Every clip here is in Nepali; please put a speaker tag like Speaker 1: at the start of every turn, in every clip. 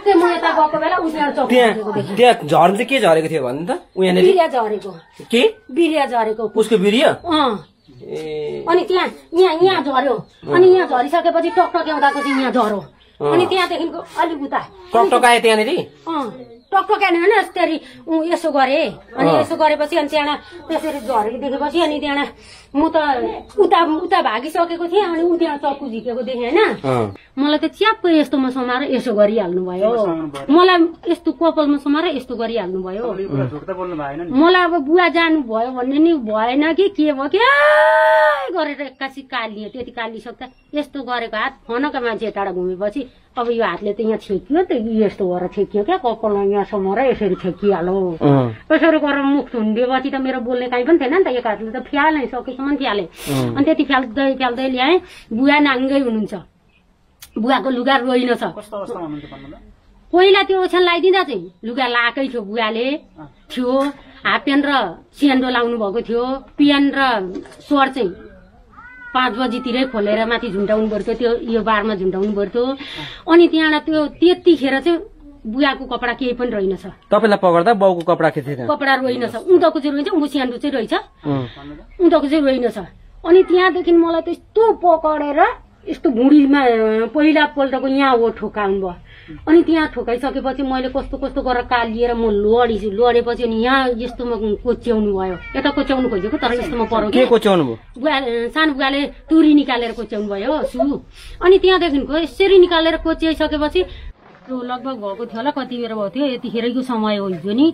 Speaker 1: ठ्याक्कै म यता गएको बेला त्यहाँ चौकी
Speaker 2: त्यहाँ झर्नु चाहिँ के झरेको थियो भन्नु त? यहाँनिर
Speaker 1: बिरिया झरेको।
Speaker 2: के?
Speaker 1: बिरिया झरेको।
Speaker 2: उसको बिरियो?
Speaker 1: अँ। अनि त्यहाँ यहाँ यहाँ झऱ्यो। अनि यहाँ झरिसकेपछि टकटक्याउँदाको चाहिँ यहाँ झरो अनि त्यहाँदेखिको अलिक उता
Speaker 2: टकटक आयो त्यहाँनिर
Speaker 1: अँ टकटक्याने होइन ऊ यसो गरे अनि यसो गरेपछि अनि त्यहाँबाट त्यसरी झरेको देखेपछि अनि त्यहाँबाट म त उता उता भागिसकेको थिएँ अनि ऊ त्यहाँ चक्कु झिकेको देखेँ होइन। मलाई त च्याप्पै यस्तोमा समाएर यसो गरिहाल्नु भयो। मलाई यस्तो कपालमा समाएर यस्तो गरिहाल्नु भयो। मलाई अब बुवा जानु भयो भन्ने नि भएन कि के भयो? क्या गरेर एक्कासी कालियो त्यति कालिसक्दा यस्तो गरेको हात फनका मान्छे टाढा घुमेपछि अब यो हातले त यहाँ छेकियो त यस्तो गरेर छेकियो क्या कपालमा यहाँ समाएर यसरी छेकिहाल्यो
Speaker 2: अँ
Speaker 1: यसरी गरेर मुख थुनिदिएपछि त मेरो बोल्ने काहीँ पनि थिएन नि त एक हातले त फ्यालेँ सकेसम्म फ्यालेँ अनि त्यति फ्याल्दै फ्याल्दै ल्याएँ बुवा नाङ्गै हुनुहुन्छ बुवाको लुगा रोइन छ पहिला त्यो ओछ्यान लगाइदिँदा चाहिँ लुगा लाएकै थियो बुवाले थियो हाफ प्यान्ट र स्यान्डो लाउनु भएको थियो प्यान्ट र स्वर चाहिँ पाँच बजीतिरै खोलेर माथि झुन्डाउनु पर्थ्यो त्यो यो बारमा झुन्डाउनु पर्थ्यो। अनि त्यहाँबाट त्यो त्यतिखेर चाहिँ बुवाको कपडा केही पनि रहेनछ।
Speaker 2: तपाईँलाई पक्र्दा बाउको कपडा के?
Speaker 1: कपडा रोइनछ उँधोको चाहिँ रोइन्छ उँभो स्यान्डो चाहिँ रहेछ। उँधोको चाहिँ रोइनछ अनि त्यहाँदेखि मलाई त्यस्तो पकडेर यस्तो भुँडीमा पहिलापल्टको यहाँ हो ठोकाउनु भयो अनि त्यहाँ ठोकाइसकेपछि मैले कस्तो कस्तो गरेर कालिएर म लडेछु लडेपछि अनि यहाँ यस्तोमा कोच्याउनु भयो। यता कोच्याउनु खोजेको तर यस्तोमा पऱ्यो
Speaker 2: के
Speaker 1: कि
Speaker 2: कोच्याउनु भयो?
Speaker 1: बुवा सानो बुवाले तुरी निकालेर कोच्याउनु भयो सु। अनि त्यहाँदेखिको यसरी निकालेर कोच्याइसकेपछि त्यो लगभग भएको थियो होला कति बेर भएको थियो यतिखेरको समय हो हिजो नि।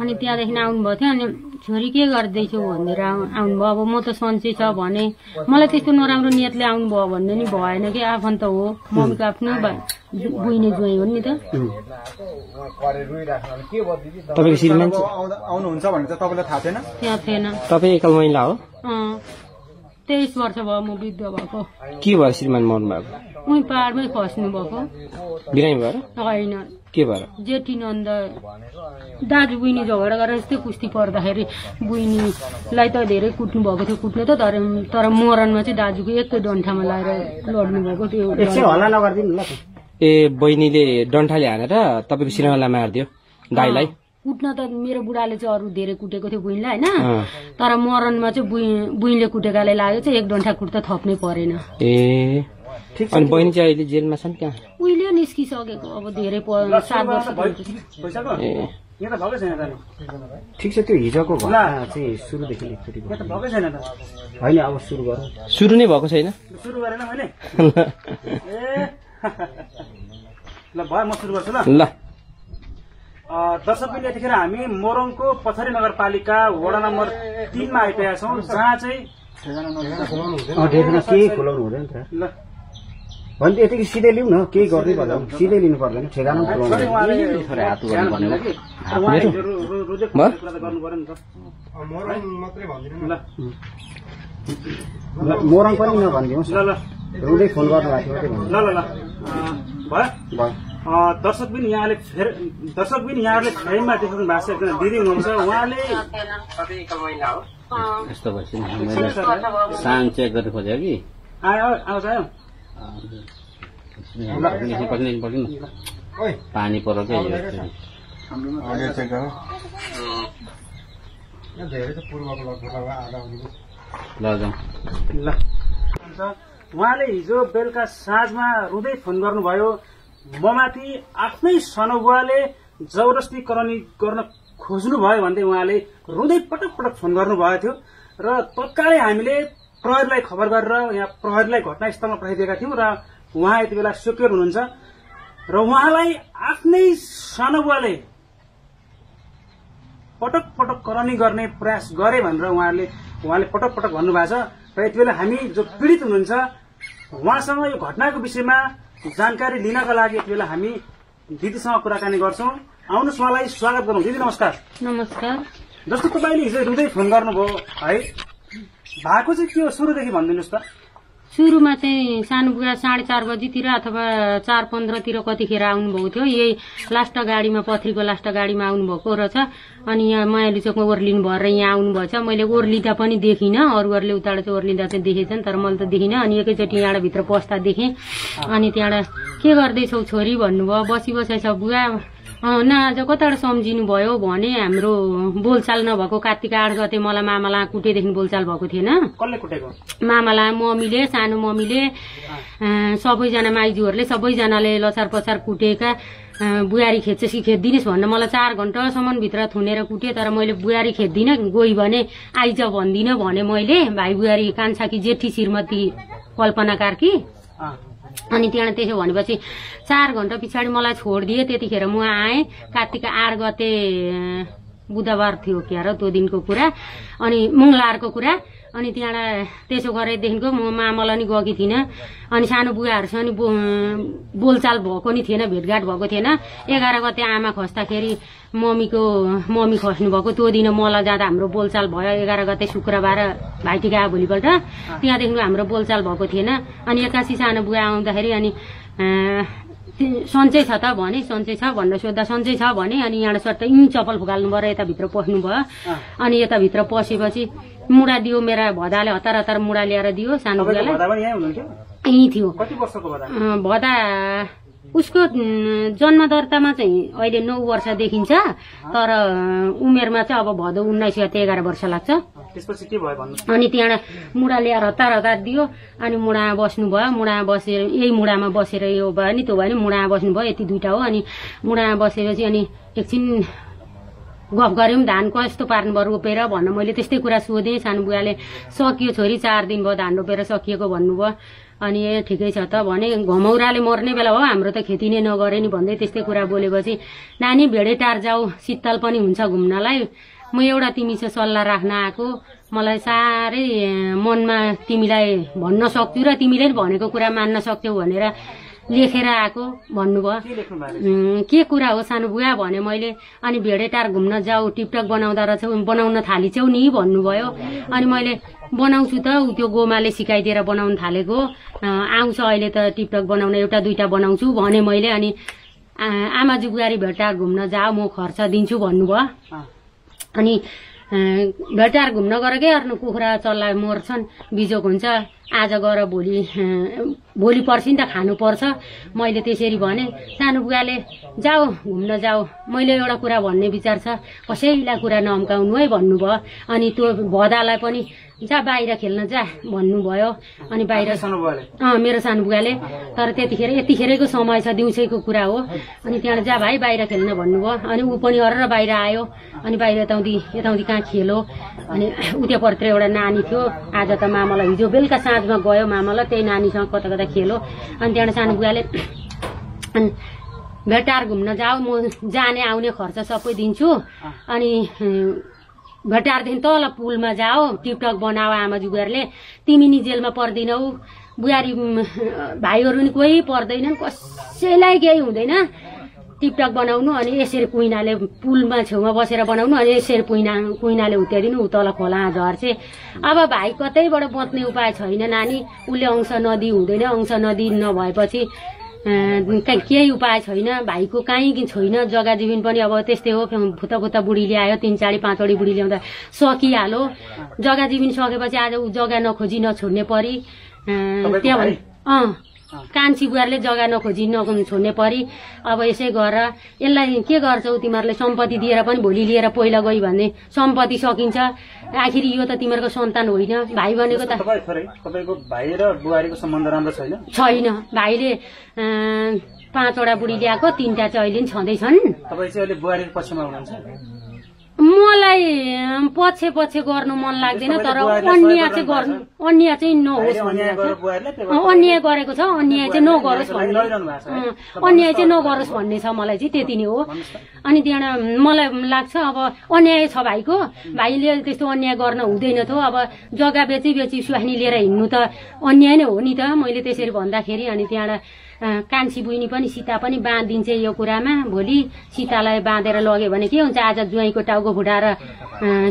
Speaker 1: अनि त्यहाँदेखि आउनुभएको थियो अनि छोरी के गर्दैछौ भनेर आउ- आउनुभयो अब म त सन्चै छ भने मलाई त्यस्तो नराम्रो नियतले आउनुभयो भन्ने नि भएन कि आफन्त हो मम्मीको आफ्नो बा- बुइने जुवाई हो नि त। त्यहाँ थिएन।
Speaker 2: तपाईँ एकल महिला हो?
Speaker 1: अँ तेइस वर्ष भयो म वृद्ध भएको।
Speaker 2: के भयो श्रीमान मर्नु भएको
Speaker 1: उहीँ पाहाडमै खस्नु भएको।
Speaker 2: बिरामी भएर?
Speaker 1: होइन।
Speaker 2: के भएर?
Speaker 1: जेठी नन्द दाजु बुइनी झगडा गरेर यस्तै कुस्ती पर्दाखेरि बुइनीलाई त धेरै कुट्नु भएको थियो। कुट्नु त तर तर मरणमा चाहिँ दाजुको एकै डन्ठामा लगाएर लड्नु भएको त्यो
Speaker 3: हल्ला नगरिदिनु ल
Speaker 2: ए बहिनीले डन्ठाले हानेर तपाईँको श्रीमानलाई मारिदियो दाईलाई?
Speaker 1: कुट्न त मेरो बुढाले चाहिँ अरू धेरै कुटेको थियो बुइनलाई होइन। तर मरणमा चाहिँ बुइ बुइनले कुटेकाले लाग्यो चाहिँ एक डन्ठा कुट्दा थप्नै परेन।
Speaker 2: ए। अनि बहिनी चाहिँ अहिले जेलमा छन् कहाँ
Speaker 1: उहिले निस्किसकेको अब धेरै सात वर्ष
Speaker 3: ठिक छ त्यो हिजोको घटना चाहिँ सुरुदेखि एकचोटि होइन अब सुरु गरौँ।
Speaker 2: सुरु नै भएको छैन?
Speaker 4: सुरु गरेन मैले? ए ल भयो म सुरु गर्छु ल।
Speaker 2: ल।
Speaker 4: अ, दर्शकबिन यतिखेर हामी मोरङको पथरी नगरपालिका वडा नम्बर तिनमा आइपुगेका छौँ जहाँ चाहिँ
Speaker 3: अँ डेढमा केही खुलाउनु हुँदैन त।
Speaker 4: ल।
Speaker 3: भने यतिकै सिधै लिउँ न केही गर्नै पर्दैन सिधै लिनु पर्दैन ठेगाना पनि मोरङ पनि नभनिदिनुहोस्।
Speaker 4: ल ल।
Speaker 3: रुँदै फोन गर्नुभएको थियो त्यही
Speaker 4: ल ल ल। अ, भयो।
Speaker 3: भन्नु। भयो।
Speaker 4: अ, दर्शकबिन यहाँले फेर दर्शकबिन यहाँहरूले फ्रेममा देख्नु भएको छ एकजना दिदी हुनुहुन्छ। उहाँले
Speaker 5: यस्तो भएपछि साङ चेक गर्नु खोजेँ कि?
Speaker 4: आयो आउँछ आयो।
Speaker 5: पानी पऱ्यो क्या यो? एकचोटि। ल जाउँ
Speaker 4: ल। हुन्छ उहाँले हिजो बेलुका साँझमा रुँदै फोन गर्नुभयो ममाथि आफ्नै सनबुवाले जबरजस्ती करानी गर्न खोज्नु भयो भन्दै उहाँले रुँदै पटक पटक फोन गर्नुभएको थियो। र तत्कालै हामीले प्रहरीलाई खबर गरेर यहाँ प्रहरीलाई घटनास्थलमा पठाइदिएका थियौँ र उहाँ यति बेला सेक्योर हुनुहुन्छ। र उहाँलाई आफ्नै सनबुवाले पटक पटक करनी गर्ने प्रयास गरे भनेर उहाँले उहाँले पटक पटक भन्नुभएको छ। र यति बेला हामी जो पीडित हुनुहुन्छ उहाँसँग यो घटनाको विषयमा जानकारी लिनका लागि यति बेला हामी दिदीसँग कुराकानी गर्छौँ। आउनुहोस् उहाँलाई स्वागत गरौँ। दिदी नमस्कार।
Speaker 1: नमस्कार।
Speaker 4: जस्तो तपाईँले हिजो रुँदै फोन गर्नुभयो है? भएको चाहिँ के हो? सुरुदेखि भनिदिनुहोस् त।
Speaker 1: सुरुमा चाहिँ सानो बुवा साढे चार बजीतिर अथवा चार पन्ध्रतिर कतिखेर आउनुभएको थियो। यही लास्ट गाडीमा पथरीको लास्ट गाडीमा आउनुभएको रहेछ अनि यहाँ मायालु चोकमा ओर्लिनु भएर यहाँ आउनुभएछ। मैले ओर्लिँदा पनि देखिनँ। अरूहरूले उताबाट चाहिँ ओर्लिँदा चाहिँ देखेछन् तर मैले त देखिनँ। अनि एकैचोटि यहाँबाट भित्र पस्दा देखेँ। अनि त्यहाँबाट के गर्दैछौ छोरी? भन्नुभयो। बसी बसाइछ बुवा। आज कताबाट सम्झिनु भयो भने हाम्रो बोलचाल नभएको कार्तिक आठ गते मलाई मामाला कुटेदेखि बोलचाल भएको थिएन।
Speaker 4: कुटेको?
Speaker 1: मामाला मम्मीले सानो मम्मीले सबैजना माइजूहरूले सबैजनाले लचार पचार कुटेका बुहारी खेद्छेसी खेद्दिनुहोस् भनेर मलाई चार घन्टासम्म भित्र थुनेर कुटे तर मैले बुहारी खेद्दिनँ गई भने आइज भन्दिनँ भने मैले भाइ बुहारी कान्छाकी जेठी श्रीमती कल्पना कार्की अनि त्यहाँबाट त्यसो भनेपछि चार घन्टा पछाडि मलाई छोडिदिए त्यतिखेर म आएँ। कार्तिक आठ गते बुधबार थियो क्यार त्यो दिनको कुरा। अनि मङ्गलबारको कुरा। अनि त्यहाँबाट त्यसो गरेदेखिको म मामला नि गएकी थिइनँ। अनि सानो बुवाहरूसँग नि बो बोलचाल भएको नि थिएन भेटघाट भएको थिएन। एघार गते आमा खस्दाखेरि मम्मीको मम्मी खस्नु भएको त्यो दिन मलाई जाँदा हाम्रो बोलचाल भयो। एघार गते शुक्रबार भाइटिका भोलिपल्ट त्यहाँदेखिको हाम्रो बोलचाल भएको थिएन। अनि एक्कासी सानो बुवा आउँदाखेरि अनि सन्चै छ त भने सन्चै छ भनेर सोद्धा सन्चै छ भने अनि यहाँबाट सट्ट इङ चप्पल फुकाल्नु भयो यताभित्र पस्नु भयो। अनि यताभित्र पसेपछि मुढा दियो मेरा भदाले हतार हतार मुढा ल्याएर दियो सानो
Speaker 4: यहीँ
Speaker 1: यहीँ थियो।
Speaker 4: भदा
Speaker 1: उसको जन्म दर्तामा चाहिँ अहिले नौ वर्ष देखिन्छ तर उमेरमा चाहिँ अब भदौ उन्नाइस गते एघार वर्ष लाग्छ।
Speaker 4: त्यसपछि के भयो
Speaker 1: अनि त्यहाँबाट मुढा ल्याएर हतार हतार दियो अनि मुढामा बस्नुभयो मुढामा बसेर यही मुढामा बसेर यो भयो नि त्यो भयो नि मुढामा बस्नुभयो यति दुइटा हो अनि मुढामा बसेपछि अनि एकछिन गफ गऱ्यौँ धान कस्तो पार्नुभयो रोपेर भन्न मैले त्यस्तै कुरा सोधेँ सानो बुवाले सकियो छोरी चार दिन भयो धान रोपेर सकिएको भन्नुभयो। अनि ए ठिकै छ त भने घमौराले मर्ने बेला हो हाम्रो त खेती नै नगरे नि भन्दै त्यस्तै कुरा बोलेपछि नानी भेडे टार जाऊ शीतल पनि हुन्छ घुम्नलाई। म एउटा तिमीसँग सल्लाह राख्न आएको। मलाई साह्रै मनमा तिमीलाई भन्न सक्छु र तिमीले भनेको कुरा मान्न सक्छौ भनेर लेखेर आएको भन्नुभयो।
Speaker 4: के
Speaker 1: कुरा हो सानो बुवा? भने मैले अनि भेडेटार घुम्न जाऊ टिकटक बनाउँदा रहेछौ बनाउन थालिछौ नि भन्नुभयो। अनि मैले बनाउँछु त ऊ त्यो गोमाले सिकाइदिएर बनाउन थालेको। आउँछ अहिले त टिकटक बनाउन एउटा दुइटा बनाउँछु भने मैले अनि आ, आमाजु बुहारी भेटार घुम्न जाऊ म खर्च दिन्छु भन्नुभयो। अनि भेटार घुम्न गएर के गर्नु कुखुरा चल्ला मर्छन् बिजोक हुन्छ। आज गएर भोलि भोलि पर्सि नि त खानुपर्छ मैले त्यसरी भने सानो बुवाले जाऊ घुम्न जाऊ। मैले एउटा कुरा भन्ने विचार छ। कसैलाई कुरा नअम्काउनु है भन्नुभयो। अनि त्यो भदालाई पनि जा बाहिर खेल्न जा भन्नुभयो। अनि बाहिर अँ मेरो सानो बुवाले तर त्यतिखेर यतिखेरैको समय छ दिउँसैको कुरा हो। अनि त्यहाँबाट जा भाइ बाहिर खेल्न भन्नुभयो। अनि ऊ पनि अर बाहिर आयो। अनि बाहिर यताउँदी यताउँदी कहाँ खेलो। अनि उतापट्टि एउटा नानी थियो। आज त मामालाई हिजो बेलुका साँझमा गयो मामालाई त्यही नानीसँग कता कता खेलो। अनि त्यहाँबाट सानो बुवाले अनि भेटार घुम्न जाऊ म जाने आउने खर्च सबै दिन्छु। अनि अँ, भेटारदेखि तल पुलमा जाओ टिकटक बनाओ आमा जुबुवारले तिमी नि जेलमा पर्दैनौ। बुहारी भाइहरू नि कोही पर्दैनन् कसैलाई केही हुँदैन। टिकटक बनाउनु अनि यसरी कुइनाले पुलमा छेउमा बसेर बनाउनु अनि यसरी कुइना कुइनाले हुत्याइदिनु ऊ तल खोला झर्छे। अब भाइ कतैबाट बच्ने उपाय छैन नानी। उसले अंश नदी हुँदैन अंश नदी नभएपछि केही उपाय छैन भाइको काहीँ छैन जग्गा जमिन पनि अब त्यस्तै हो फुता फुता बुढी ल्यायो तिन चाडी पाँचवटी बुढी ल्याउँदा सकिहाल्यो जग्गा जमिन सकेपछि आज ऊ जग्गा नखोजी नछोड्ने परी। त्यहाँ? अँ कान्छी बुहारले जग्गा नखोजी नछोड्ने परी। अब यसै गर। यसलाई के गर्छौ तिमीहरूले सम्पत्ति दिएर पनि भोलि लिएर पहिला गई भने सम्पत्ति सकिन्छ। आखिर यो त तिमीहरूको सन्तान होइन। भाइ भनेको त
Speaker 4: तपाईँको भाइ र बुहारीको सम्बन्ध राम्रो छैन?
Speaker 1: छैन। भाइले पाँचवटा बुढी ल्याएको तिनवटा चाहिँ अहिले नि छँदैछन्।
Speaker 4: तपाईँ चाहिँ अहिले बुहारीको पक्षमा हुनुहुन्छ।
Speaker 1: मलाई पछि पछि गर्नु मन लाग्दैन तर अन्याय चाहिँ गर्नु अन्याय चाहिँ नहोस्
Speaker 4: अन्याय
Speaker 1: गरेको छ अन्याय चाहिँ नगरोस् भन्ने। अन्याय चाहिँ नगरोस् भन्ने छ मलाई चाहिँ त्यति नै हो। अनि त्यहाँबाट मलाई लाग्छ अब अन्याय छ भाइको। भाइले त्यस्तो अन्याय गर्न हुँदैन थियो अब जग्गा बेची बेची सुहानी लिएर हिँड्नु त अन्याय नै हो नि त। मैले त्यसरी भन्दाखेरि अनि त्यहाँबाट कान्छी बुइनी पनि सीता पनि बाँधिदिन्छ यो कुरामा। भोलि सीतालाई बाँधेर लग्यो भने के हुन्छ? आज ज्वाइँको टाउको फुटाएर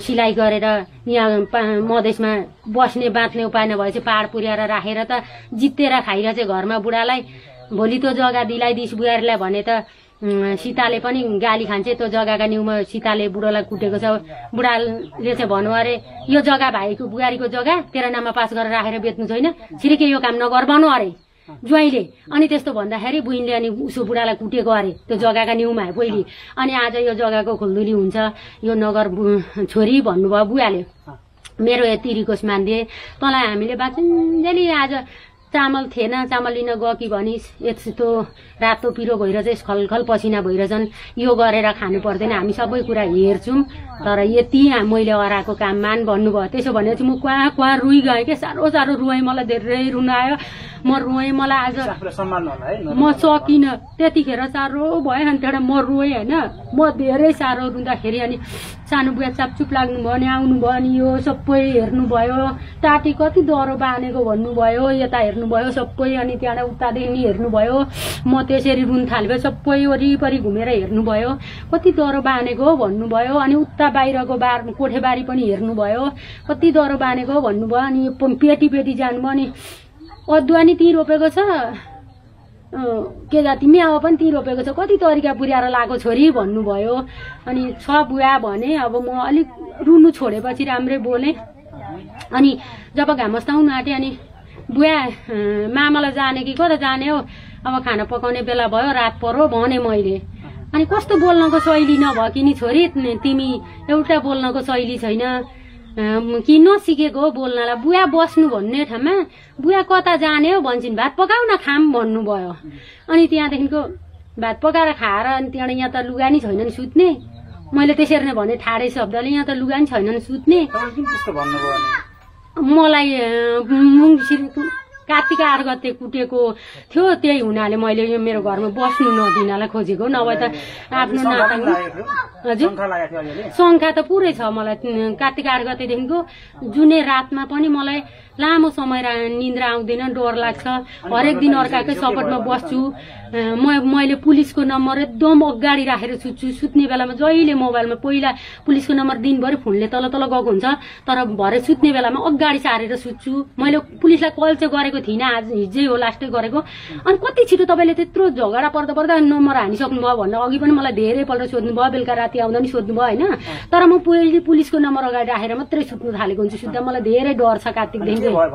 Speaker 1: सिलाइ गरेर यहाँ मधेसमा बस्ने बाँच्ने उपाय नभएपछि पाहाड पुर्याएर राखेर त जितेर खाइरहेछ घरमा बुढालाई। भोलि त्यो जग्गा दिलाई दिस बुहारीलाई भने त सीताले पनि गाली खान्छ त्यो जग्गाका न्युमा सीताले बुढोलाई कुटेको छ। बुढाले चाहिँ भन्नु अरे यो जग्गा भाइको बुहारीको जग्गा? तेरो नाममा पास गरेर राखेर बेच्नु छैन? छिरिके यो काम नगर भन्नु अरे। ज्वाइँले। अनि त्यस्तो भन्दाखेरि बुइनले अनि उसो बुढालाई कुटेको अरे त्यो जग्गाका न्युमा पहिले। अनि आज यो जग्गाको खुल्दुली हुन्छ यो नगर छोरी भन्नुभयो बुवाले। मेरो यति रिक्वेस्ट मानिदिए। तँलाई हामीले बाँचुन्जेली आज चामल थिएन चामल लिन गएकी भनिस् यस्तो रातो पिरो भएर चाहिँ खलखल पसिना भइरहेछन्। यो गरेर खानु पर्दैन हामी सबै कुरा हेर्छौँ। तर यति मैले हराएको काम मान भन्नुभयो। त्यसो भनेपछि म क्वा क्वा रुइ गएँ क्या साह्रो साह्रो रुएँ मलाई धेरै रुन आयो। म रुएँ मलाई आज म सकिनँ। त्यतिखेर साह्रो भयो अनि त्यहाँबाट म रोएँ होइन? म धेरै साह्रो रुँदाखेरि अनि सानो बुवा चापचुप लाग्नुभयो अनि आउनुभयो अनि यो सबै हेर्नुभयो। टाटी कति डह्रो बाँधेको भन्नुभयो यता हेर्नुभयो सबै अनि त्यहाँबाट उतादेखि नि हेर्नुभयो। म त्यसरी रुन थाल्यो सबै वरिपरि घुमेर हेर्नुभयो। कति डह्रो बाँधेको भन्नुभयो अनि उता बाहिरको बार कोठेबारी पनि हेर्नुभयो। कति डह्रो बाँधेको भन्नुभयो अनि पेटी पेटी जानुभयो अनि अदुवा नि त्यहीँ रोपेको छ। के जाति म्याउ पनि ती रोपेको छ। कति तरिका पुर्याएर लाएको छोरी भन्नुभयो? अनि छ बुवा भने अब म अलिक रुनु छोडेपछि राम्रै बोलेँ। अनि जब घाम अस्ताउनु आँटेँ अनि बुवा मामालाई जाने कि कता जाने हो? अब खाना पकाउने बेला भयो रात परो भने मैले। अनि कस्तो बोल्नको शैली नभयो कि छोरी तिमी एउटा बोल्नको शैली छैन। कि नसिकेको हो बोल्नलाई बुवा बस्नु भन्ने ठाउँमा बुवा कता जाने हो भन्छन् भात पकाउ न खाम भन्नुभयो। अनि त्यहाँदेखिको भात पकाएर खाएर अनि त्यहाँबाट यहाँ त लुगा नि छैनन् सुत्ने। मैले त्यसरी नै भने ठाडे शब्दले यहाँ त लुगा नि छैनन् सुत्ने। मलाई कार्तिक आठ गते कुटेको थियो त्यही हुनाले मैले यो मेरो घरमा बस्नु नदिनलाई खोजेको नभए त आफ्नो नाता हजुर।
Speaker 4: शङ्का
Speaker 1: त पुरै छ मलाई कार्तिक आठ गतेदेखिको जुनै रातमा पनि मलाई लामो समय निन्द्रा आउँदैन डर लाग्छ। हरेक दिन अर्काकै सपोर्टमा बस्छु। म मैले पुलिसको नम्बर एकदम अगाडि राखेर सुत्छु। सुत्ने बेलामा जहिले मोबाइलमा पहिला पुलिसको नम्बर दिनभरि फोनले तल तल गएको हुन्छ तर भरे सुत्ने बेलामा अगाडि सारेर सुत्छु। मैले पुलिसलाई कल चाहिँ गरेको थिइनँ आज हिजै हो लास्टै गरेको। अनि कति छिटो तपाईँले त्यत्रो झगडा पर्दा पर्दा नम्बर हानिसक्नुभयो भनेर अघि पनि मलाई धेरैपल्ट सोध्नुभयो बेलुका राति आउँदा नि सोध्नुभयो होइन? तर म पहिले पुलिसको नम्बर अगाडि राखेर मात्रै सुत्नु थालेको हुन्छु सुत्दा मलाई धेरै डर छ कार्तिकदेखि
Speaker 4: भयो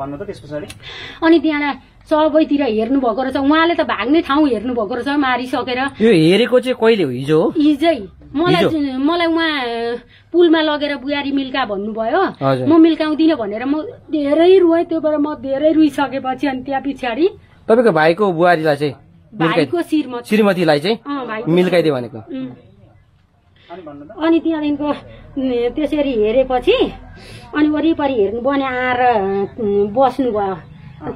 Speaker 1: अनि त्यहाँबाट सबैतिर हेर्नु भएको रहेछ। उहाँले त भाग्ने ठाउँ हेर्नु भएको रहेछ मारिसकेर।
Speaker 2: यो हेरेको चाहिँ कहिले हो? हिजो हो?
Speaker 1: हिजै। मलाई मलाई उहाँ पुलमा लगेर बुहारी मिल्का भन्नुभयो। म मिल्काउँदिनँ भनेर म धेरै रुएँ त्यो भएर म धेरै रुइसकेपछि अनि त्यहाँ पछाडि
Speaker 2: तपाईँको भाइको बुहारीलाई चाहिँ
Speaker 1: भाइको
Speaker 2: श्रीमतीलाई चाहिँ मिल्काइदियो भनेको।
Speaker 4: अनि
Speaker 1: त्यहाँदेखिको त्यसरी हेरेपछि अनि वरिपरि हेर्नु भने आएर बस्नुभयो।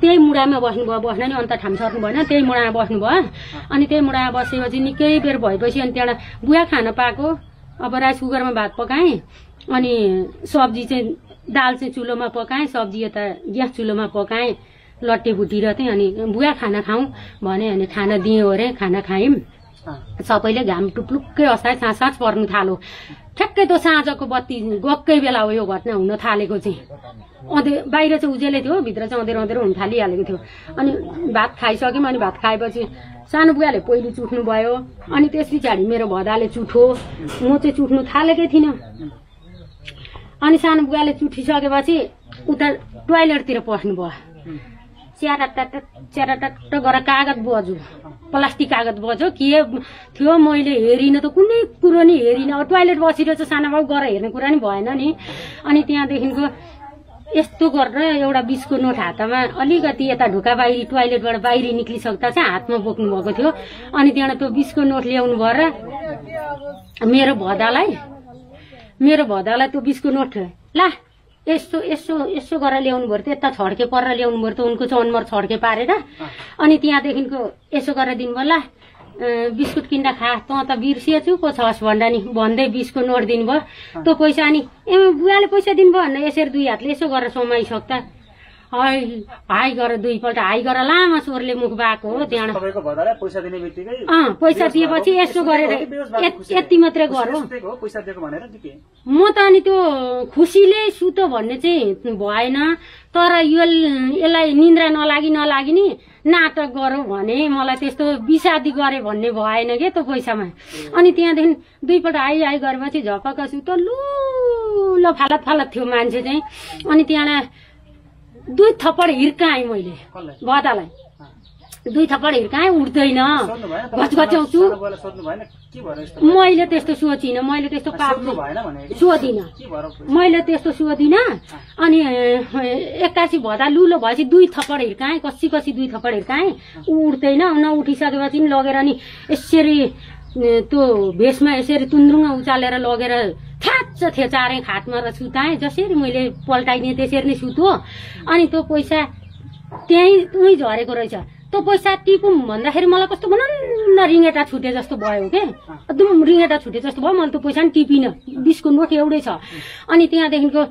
Speaker 1: त्यही मुढामा बस्नुभयो बस्न नि अन्त ठाउँ सर्नु भएन त्यही मुढामा बस्नुभयो। अनि त्यही मुढामा बसेपछि निकै बेर भएपछि अनि त्यहाँबाट बुवा खान पाएको। अब राइस कुकरमा भात पकाएँ अनि सब्जी चाहिँ दाल चाहिँ चुलोमा पकाएँ सब्जी यता ग्यास चुलोमा पकाएँ लट्टे भुटेर चाहिँ अनि बुवा खाना खाउँ भने अनि खाना दिएँ अरे खाना खायौँ। सबैले घाम टुप्लुक्कै असाय साँझ साँझ पर्नु थाल्यो। ठ्याक्कै त्यो साँझको बत्ती गएकै बेला हो यो घटना हुन थालेको चाहिँ। अँधे बाहिर चाहिँ उजेलै थियो भित्र चाहिँ अँधेरो अँधेरो हुन थालिहालेको थियो। अनि भात खाइसक्यौँ अनि भात खाएपछि सानो बुवाले पहिले चुट्नु भयो अनि त्यस पछाडि मेरो भदाले चुठो। म चाहिँ चुट्नु थालेकै थिइनँ। अनि सानो बुवाले चुठिसकेपछि उता टोइलेटतिर पस्नुभयो। च्याराटाट च्याराटाट गरेर कागज बज्यो प्लास्टिक कागज बज्यो के थियो मैले हेरिनँ त कुनै कुरो नि हेरिनँ। अब टोइलेट बसिरहेछ सानो बाउ गएर हेर्ने कुरा नि भएन नि। अनि त्यहाँदेखिको यस्तो गरेर एउटा बिसको नोट हातमा अलिकति यता ढुका बाहिरी टोइलेटबाट बाहिरी निक्लिसक्दा चाहिँ हातमा बोक्नु भएको थियो। अनि त्यहाँबाट त्यो बिसको नोट ल्याउनु भयो र मेरो भदालाई मेरो भदालाई त्यो बिसको नोट ला यस्तो यसो यसो गरेर ल्याउनु भयो त्यता छड्के परेर ल्याउनु भयो त उनको चाहिँ अनुहार छड्के पारेर। अनि त्यहाँदेखिको यसो गरेर दिनुभयो ला बिस्कुट किन्दा खा। तँ त बिर्सिएछु पो छस् भन्दा नि भन्दै बिसको नोट दिनुभयो। त्यो पैसा अनि ए बुवाले पैसा दिनुभयो भनेर यसरी दुई हातले यसो गरेर समाइसक्दा हाई हाई गरेर दुईपल्ट हाई गरेर लामा स्वरले मुख भएको हो त्यहाँबाट
Speaker 4: पैसा
Speaker 1: दिएपछि यसो गरेर यत- मात्रै गर म त अनि त्यो खुसीले सुतो भन्ने चाहिँ भएन तर यो यसलाई निन्द्रा नलागि नलागि नि नाटक गरौँ भने मलाई त्यस्तो विषादी गरे भन्ने भएन क्या त्यो पैसामा? अनि त्यहाँदेखि दुईपल्ट आइ आइ गरेपछि झपक्क सुतो लु फालत फालत थियो मान्छे चाहिँ। अनि त्यहाँबाट दुई थप्पड हिर्काएँ मैले गदालाई दुई थप्पड हिर्काएँ उठ्दैन। घचघच्याउँछु मैले त्यस्तो सोचिनँ मैले त्यस्तो पाप
Speaker 4: सोध्नु
Speaker 1: मैले त्यस्तो सोधिनँ अनि एक्कासी भदा लुलो भएपछि दुई थप्पड हिर्काएँ कसी कसी दुई थप्पड हिर्काएँ। ऊ उठ्दैन नउठिसकेपछि नि लगेर नि यसरी त्यो भेषमा यसरी तुन्द्रुङ उचालेर लगेर थ्याच्च थेचारेँ खाटमा र सुताएँ। जसरी मैले पल्टाइदिएँ त्यसरी नै सुतो। अनि त्यो पैसा त्यहीँ उहीँ झरेको रहेछ। त्यो पैसा टिपौँ भन्दाखेरि मलाई कस्तो भनौँ न रिङ्गेटा छुटे जस्तो भयो के? एकदम रिङ्गेटा छुटे जस्तो भयो मैले त्यो पैसा नि टिपिनँ। बिसको नोट एउटै छ। अनि त्यहाँदेखिको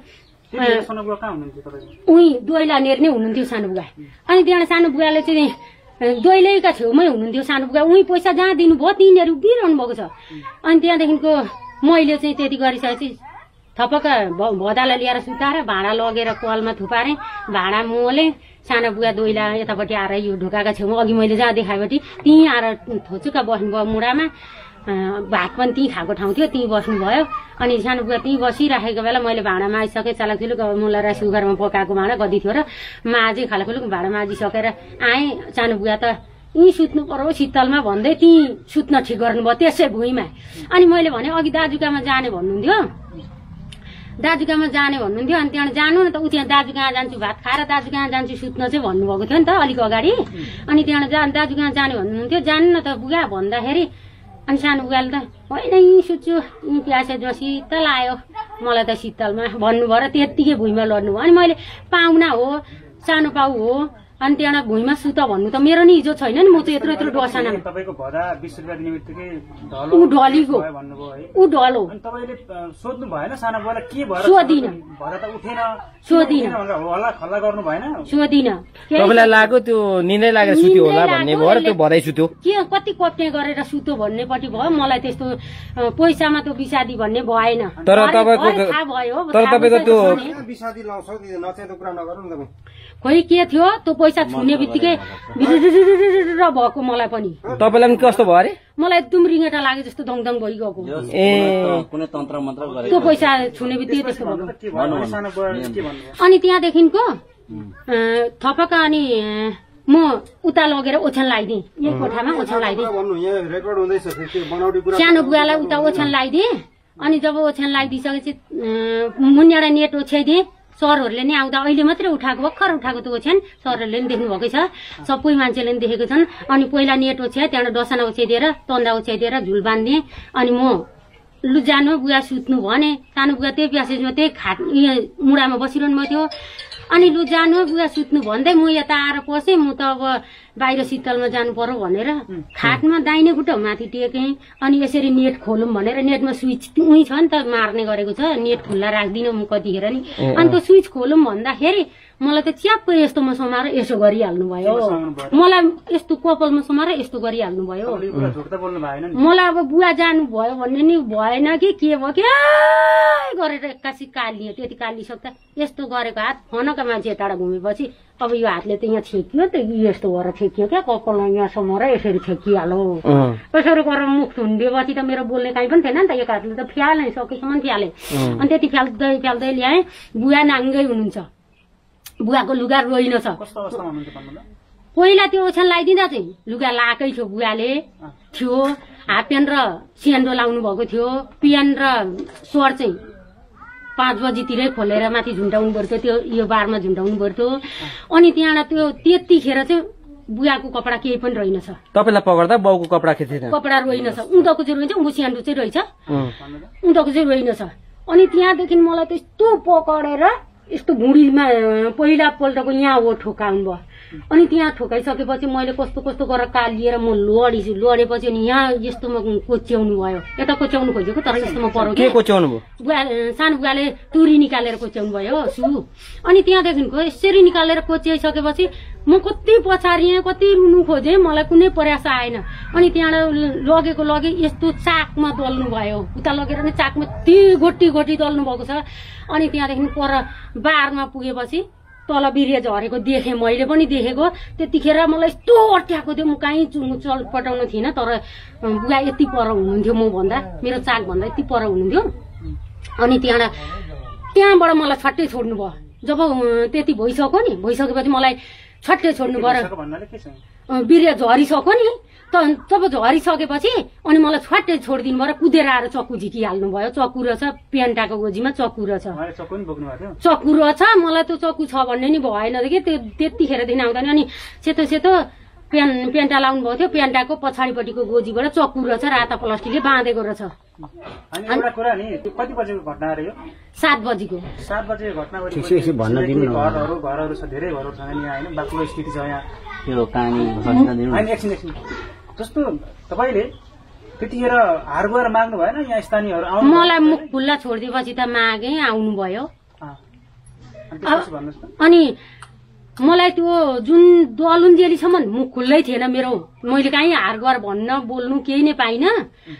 Speaker 1: उही दोइला नेर नै हुनुहुन्थ्यो सानो बुवा। अनि त्यहाँबाट सानो बुवाले चाहिँ दोइलैका छेउमै हुनुहुन्थ्यो सानो बुवा। उही पैसा जहाँ दिनुभयो त्यहीँनिर उभिरहनु भएको छ। अनि त्यहाँदेखिको मैले चाहिँ त्यति गरिसकेपछि थपक्क भदालाई लिएर सुताएर भाँडा लगेर कलमा थुपारेँ। भाँडा मोलेँ। सानो बुवा दोइला यतापट्टि आएर यो ढोकाका छेउमा अघि मैले जहाँ देखाएपट्टि त्यहीँ आएर थोचुक्क बस्नुभयो मुढामा। भात पनि त्यहीँ खाएको ठाउँ थियो त्यहीँ बस्नुभयो। अनि सानो बुवा त्यहीँ बसिराखेको बेला मैले भाँडा माजिसकेँ चालाकचुलुक अब मलाई राइस कुकरमा पकाएको भाँडा कति थियो र माझेँ खालाखुलुक भाँडा माजिसकेर आएँ। सानो बुवा त यहीँ सुत्नु पर्यो शीतलमा भन्दै त्यहीँ सुत्न ठिक गर्नुभयो त्यसै भुइँमा। अनि मैले भने अघि दाजुकामा जाने भन्नुहुन्थ्यो। दाजु कहाँ जाने भन्नुहुन्थ्यो अनि त्यहाँबाट जानु न त ऊ त्यहाँ दाजु कहाँ जान्छु भात खाएर दाजु कहाँ जान्छु सुत्न चाहिँ भन्नुभएको थियो नि त अलिक अगाडि। अनि त्यहाँबाट जा दाजु कहाँ जाने भन्नुहुन्थ्यो। जानु न त बुगा भन्दाखेरि अनि सानो बुगाले त होइन यहीँ सुत्छु यहीँ प्यासे जो शीतल आयो। मलाई त शीतलमा भन्नुभयो र त्यत्तिकै भुइँमा लड्नुभयो। अनि मैले पाहुना हो सानो पाउ हो अनि त्यहाँबाट भुइँमा सुत भन्नु त मेरो नि हिजो छैन नि म चाहिँ यत्रो यत्रो डसाना
Speaker 4: तपाईँको भदा बिस रुपियाँ दिने बित्तिकै ढलो
Speaker 1: ऊ ढलीको।
Speaker 4: भयो भन्नुभयो है।
Speaker 1: ऊ ढल। हो
Speaker 4: अनि तपाईँले अ, सोध्नु भएन सानो बुवालाई के भएर
Speaker 1: सोधिनँ।
Speaker 4: त
Speaker 2: तपाईँलाई लाग्यो त्यो निन्दै लागेर सुत्यो होला भन्ने भयो र त्यो भदै सुत्यो?
Speaker 1: के कति कोप्ने गरेर सुतो भन्नेपट्टि भयो। मलाई त्यस्तो पैसामा त्यो विषादी भन्ने भएन।
Speaker 2: तर तपाईँको तर तपाईँको त्यो-
Speaker 1: खोइ के थियो? त्यो पैसा छुने बित्तिकै भएको मलाई पनि
Speaker 2: तपाईँलाई पनि कस्तो भयो अरे
Speaker 1: मलाई एकदम रिङ्गेटा लाग्यो जस्तो दङदङ भइगएको
Speaker 2: ए
Speaker 5: कुनै तन्त्र मन्त्र
Speaker 1: त्यो पैसा छुने बित्तिकै त्यस्तो भएको अनि त्यहाँदेखिको अ, थपक्क अनि म उता लगेर ओछ्यान लगाइदिएँ यही कोठामा ओछ्यान लगाइदिएँ सानो बुवालाई उता ओछ्यान लगाइदिएँ अनि जब ओछ्यान लगाइदिइसकेपछि मुनिबाट नेट ओछ्याइदिएँ सरहरूले नि आउँदा अहिले मात्रै उठाएको भर्खर उठाएको त्यो ओछ्यान सरहरूले नि देख्नु भएकै छ। सबै मान्छेले नि देखेको छन्। अनि पहिला नेट ओछ्याए त्यहाँबाट डसना ओछ्याइदिएर तन्दा ओछ्याइदिएर झुल बाँधिदिएँ अनि म लु जानु बुवा सुत्नु भने सानो बुवा त्यही प्यासेजमा त्यही उयो मुढामा बसिरहनु भएको थियो। अनि लु जानु बुवा सुत्नु भन्दै म यता आएर पसेँ। म त अब बाहिर शीतलमा जानु पर्यो भनेर खाटमा दाहिने खुट्टा माथि टेकेँ। अनि यसरी नेट खोलौँ भनेर नेटमा स्विच उहीँ छ नि त मार्ने गरेको छ। नेट खुल्ला राख्दिनँ म कतिखेर नि। अनि त्यो स्विच खोलौँ भन्दाखेरि मलाई त च्याप्पै यस्तोमा समाएर यसो गरिहाल्नु भयो। मलाई यस्तो कपालमा समाएर यस्तो गरिहाल्नु भयो।
Speaker 4: यो
Speaker 1: मलाई अब बुवा जानु भयो भन्ने नि भएन कि के भयो कि आय गरेर एक्कासी कालियो त्यति कालिसक्दा यस्तो गरेको हात फनका मान्छे टाढा घुमेपछि अब यो हातले त यहाँ छेकियो त यो यस्तो भएर छेकियो क्या कपालमा यहाँसम्म र यसरी छेकिहाल्यो
Speaker 2: अँ।
Speaker 1: यसरी गरेर मुख थुनिदिएपछि त मेरो बोल्ने काहीँ पनि थिएन नि त एक हातले त फ्यालेँ सकेसम्म फ्यालेँ। अनि त्यति फ्याल्दै फ्याल्दै ल्याएँ। बुवा नाङ्गै हुनुहुन्छ। बुवाको लुगा रोइन छ।
Speaker 4: कस्तो अवस्थामा हुनुहुन्छ भन्नु त
Speaker 1: पहिला त्यो ओछ्यान लगाइदिँदा चाहिँ लुगा लाएकै थियो बुवाले। थियो। हाफ प्यान्ट र स्यान्डो लाउनु भएको थियो। प्यान्ट र स्वर चाहिँ पाँच बजीतिरै खोलेर माथि झुन्डाउनु पर्थ्यो। त्यो यो बारमा झुन्डाउनु पर्थ्यो। अनि त्यहाँबाट त्यो त्यतिखेर चाहिँ बुवाको कपडा केही पनि रहेनछ
Speaker 2: तपाईँलाई पक्र्दा बाउको कपडा के थिएन?
Speaker 1: कपडा रोइनछ उँधोको चाहिँ रोइन्छ उँभो स्यान्डो चाहिँ रहेछ
Speaker 2: अँ।
Speaker 1: उँधोको चाहिँ रोइनछ अनि त्यहाँदेखि मलाई त्यस्तो पकडेर यस्तो भुँडीमा पहिलापल्टको यहाँ हो ठोकाउनु भयो। अनि त्यहाँ ठोकाइसकेपछि मैले कस्तो कस्तो गरेर कालिएर म लडेछु लडेपछि अनि यहाँ यस्तोमा कोच्याउनु भयो। यता कोच्याउनु खोजेको तर यस्तोमा पऱ्यो
Speaker 2: के कोच्याउनु भयो?
Speaker 1: बुवा सानो बुवाले तुरी निकालेर कोच्याउनु भयो सु। अनि त्यहाँदेखिको यसरी निकालेर कोच्याइसकेपछि म कति पछारिएँ कति रुनु खोजेँ मलाई कुनै प्रयास आएन। अनि त्यहाँबाट लगेको लगे यस्तो चाकमा दल्नु भयो उता लगेर नि चाकमा यति गोटी गोटी दल्नु भएको छ। अनि त्यहाँदेखि पर बारमा पुगेपछि तल बिरिया झरेको देखेँ मैले पनि देखेको। त्यतिखेर मलाई यस्तो अट्याएको थियो म कहीँ चल पटाउनु थिइनँ तर बुवा यति पर हुनुहुन्थ्यो म भन्दा मेरो चाकभन्दा यति पर हुनुहुन्थ्यो। अनि त्यहाँबाट त्यहाँबाट मलाई छट्टै छोड्नु भयो जब त्यति भइसक्यो नि भइसकेपछि मलाई छट्टै छोड्नु पर्यो बिरुवा झरिसक्यो नि। त जब झरिसकेपछि अनि मलाई छट्टै छोडिदिनु भयो र कुदेर आएर चक्कु झिकिहाल्नु भयो। चक्कु रहेछ प्यान्टाको गोजीमा चक्कु रहेछ
Speaker 4: चक्कु
Speaker 1: रहेछ मलाई त चक्कु छ भन्ने नि भएन कि? त्यो त्यतिखेरदेखि आउँदा नि अनि सेतो सेतो प्यान प्यान्टा लाउनु भएको थियो। प्यान्टाको पछाडिपट्टिको गोजीबाट चक्कु रहेछ राता प्लास्टिकले बाँधेको रहेछ।
Speaker 4: अनि एउटा कुरा नि त्यो कति बजेको घटना अरे यो
Speaker 1: सात बजीको।
Speaker 4: सात बजेको घटना
Speaker 3: ठिक छ, यसो भन्न दिनु न।
Speaker 4: घरहरू घरहरू छ धेरै घरहरू छन् यहाँ होइन बाक्लो स्थिति छ यहाँ।
Speaker 5: त्यो कहानी घट्न दिनु
Speaker 4: होइन एकछिन एकछिन जस्तो तपाईँले त्यतिखेर हार गएर माग्नु भएन यहाँ स्थानीयहरू आउनु
Speaker 1: मलाई मुख खुल्ला छोडिदिएपछि त मागेँ आउनुभयो।
Speaker 4: अँ। अनि
Speaker 1: मलाई त्यो जुन दलुन्जेलीसम्म मुख खुल्लै थिएन मेरो। मैले कहीँ हार गर भन्न बोल्नु केही नै पाइनँ।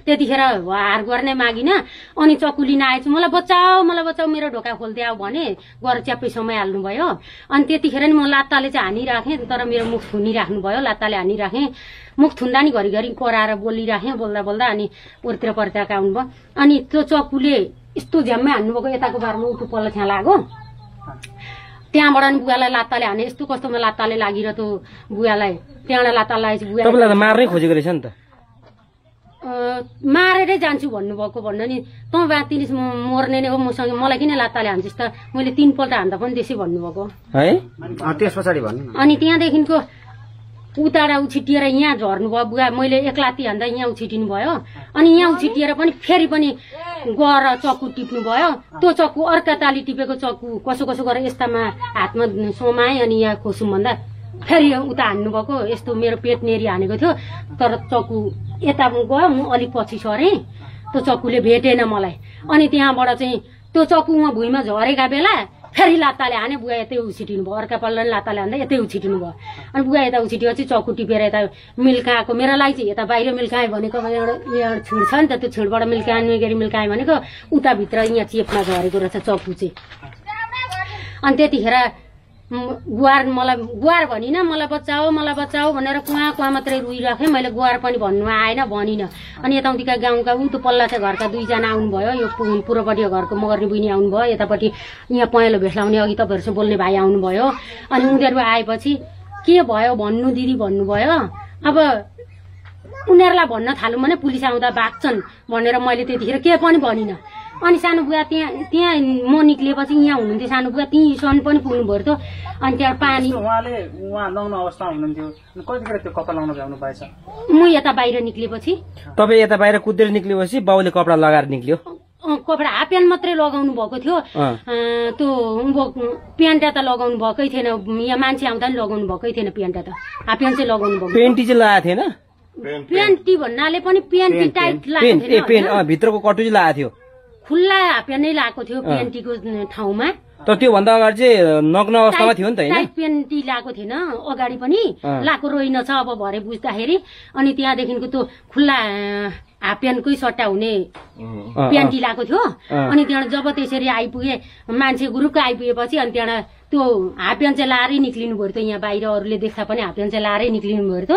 Speaker 1: त्यतिखेर हार गर्ने मागिनँ। अनि चक्कु लिन आएछु मलाई बचाऊ मलाई बचाऊ मेरो ढोका खोलिदियो भने गएर च्याप्पै समाइहाल्नु भयो अनि त्यतिखेर नि म लात्ताले चाहिँ हानिराखेँ तर मेरो मुख थुनिराख्नु भयो लात्ताले हानिराखेँ। मुख थुन्दा नि घरिघरि कराएर बोलिराखेँ बोल्दा बोल्दा अनि उर्तिर पर्तिर आउनुभयो। अनि त्यो चक्कुले यस्तो झ्याम्मै हान्नुभएको यताको बारमा उठु पल्लो त्यहाँ लाग्यो। त्यहाँबाट नि बुवालाई लात्ताले हाने यस्तो कस्तोमा लात्ताले लागिर त्यो बुवालाई। त्यहाँबाट लात्ता लागेपछि बुवा
Speaker 2: मार्नै खोजेको रहेछ नि त।
Speaker 1: अँ, मारेरै जान्छु भन्नुभएको भन्दा नि। तँ बाँतिलिस म मर्ने नै हो मसँग मलाई किन लात्ताले हान्छस् त? मैले तिनपल्ट हान्दा पनि त्यसै भन्नुभएको।
Speaker 2: है?
Speaker 3: भन्नु।
Speaker 1: अनि त्यहाँदेखिको उताबाट उछिटिएर यहाँ झर्नु भयो। बुवा मैले एक लात्ती हान्दा यहाँ उछिटिनु भयो। अनि यहाँ उछिटिएर पनि फेरि पनि गएर चक्कु टिप्नु भयो। त्यो चक्कु अर्का ताली टिपेको चक्कु कसो कसो गरेर यस्तामा हातमा समाएँ अनि यहाँ खोसौँ भन्दा फेरि उता हान्नु भएको यस्तो मेरो पेट नेरी हानेको थियो। तर चक्कु यता गयो म अलिक पछि सरेँ। त्यो चक्कुले भेटेन मलाई। अनि त्यहाँबाट चाहिँ त्यो चक्कु उहाँ भुइँमा झरेका बेला फेरि लात्ताले हाने बुवा यतै उछिटिनु भयो अर्का पल्ट पनि लात्ताले हान्दा यतै उछिटिनु भयो। अनि बुवा यता उछिटिएपछि चक्कु टिपेर यता मिल्काएको मेरो लागि चाहिँ यता बाहिर मिल्काएँ भनेको एउटा छिड छ नि त त्यो छिडबाट मिल्काए गरी मिल्काएँ भनेको उताभित्र यहाँ चेपमा झरेको रहेछ चक्कु चाहिँ। अनि त्यतिखेर गुहार मलाई गुहार भनिनँ मलाई बचाऊ मलाई बचाऊ भनेर कुवा कुवा मात्रै रुइराखेँ। मैले गुहार पनि भन्नु आएन भनिनँ। अनि यताउतिका गाउँका त्यो पल्ला चाहिँ घरका दुईजना आउनुभयो। यो पूर्वपट्टि घरको मगर्ने बहिनी आउनुभयो। यतापट्टि यहाँ पहेँलो भेट्लाउने अघि तपाईँहरूसँग बोल्ने भाइ आउनुभयो। अनि उनीहरू आएपछि के भयो? भन्नु दिदी भन्नुभयो? अब उनीहरूलाई भन्न थालौँ भने पुलिस आउँदा भाग्छन् भनेर मैले त्यतिखेर के पनि भनिनँ। अनि सानो बुवा त्यहाँ त्यहाँ म निक्लिएपछि यहाँ हुनुहुन्थ्यो सानो बुवा त्यहीँसम्म पनि पुग्नु भयो त अनि त्यहाँ पानी
Speaker 4: उहाँले उहाँ नग्न अवस्थामा हुनुहुन्थ्यो। अनि कतिखेर त्यो कपडा लाउन भ्याउनु पाएछ
Speaker 1: म यता बाहिर निक्लिएपछि
Speaker 2: तपाईँ यता बाहिर कुदेर निक्लिएपछि बाउले कपडा लगाएर निक्ल्यो?
Speaker 1: अँ, कपडा हाफ प्यान्ट मात्रै लगाउनु भएको थियो। त्यो उँभो प्यान्टा त लगाउनु भएकै थिएन। यहाँ मान्छे आउँदा नि लगाउनु भएकै थिएन प्यान्टा त। हाफ प्यान्ट चाहिँ लगाउनु भएको
Speaker 2: पेन्टी चाहिँ लगाएको थिएन?
Speaker 1: प्यान्टी भन्नाले पनि प्यान्टी टाइट?
Speaker 2: अँ, भित्रको कटु चाहिँ लगाएको थियो।
Speaker 1: खुल्ला प्यान्ट नै लगाएको थियो प्यान्टीको ठाउँमा।
Speaker 2: तर त्योभन्दा अगाडि चाहिँ नग्न अवस्थामा थियो नि त
Speaker 1: टाइट प्यान्टी लगाएको थिएन अगाडि पनि।
Speaker 2: अँ।
Speaker 1: लाएको रहेनछ अब भरे बुझ्दाखेरि। अनि त्यहाँदेखिको त्यो खुल्ला हाफ प्यान्टकै सट्टा हुने प्यान्टी लगाएको थियो। अनि त्यहाँबाट जब त्यसरी आइपुगे मान्छे ग्रुपको आइपुगेपछि अनि त्यहाँबाट त्यो हाफ प्यान्ट चाहिँ लाएरै निक्लिनु भयो त यहाँ बाहिर अरूले देख्दा पनि हाफ प्यान्ट चाहिँ लाएरै निक्लिनु भयो त।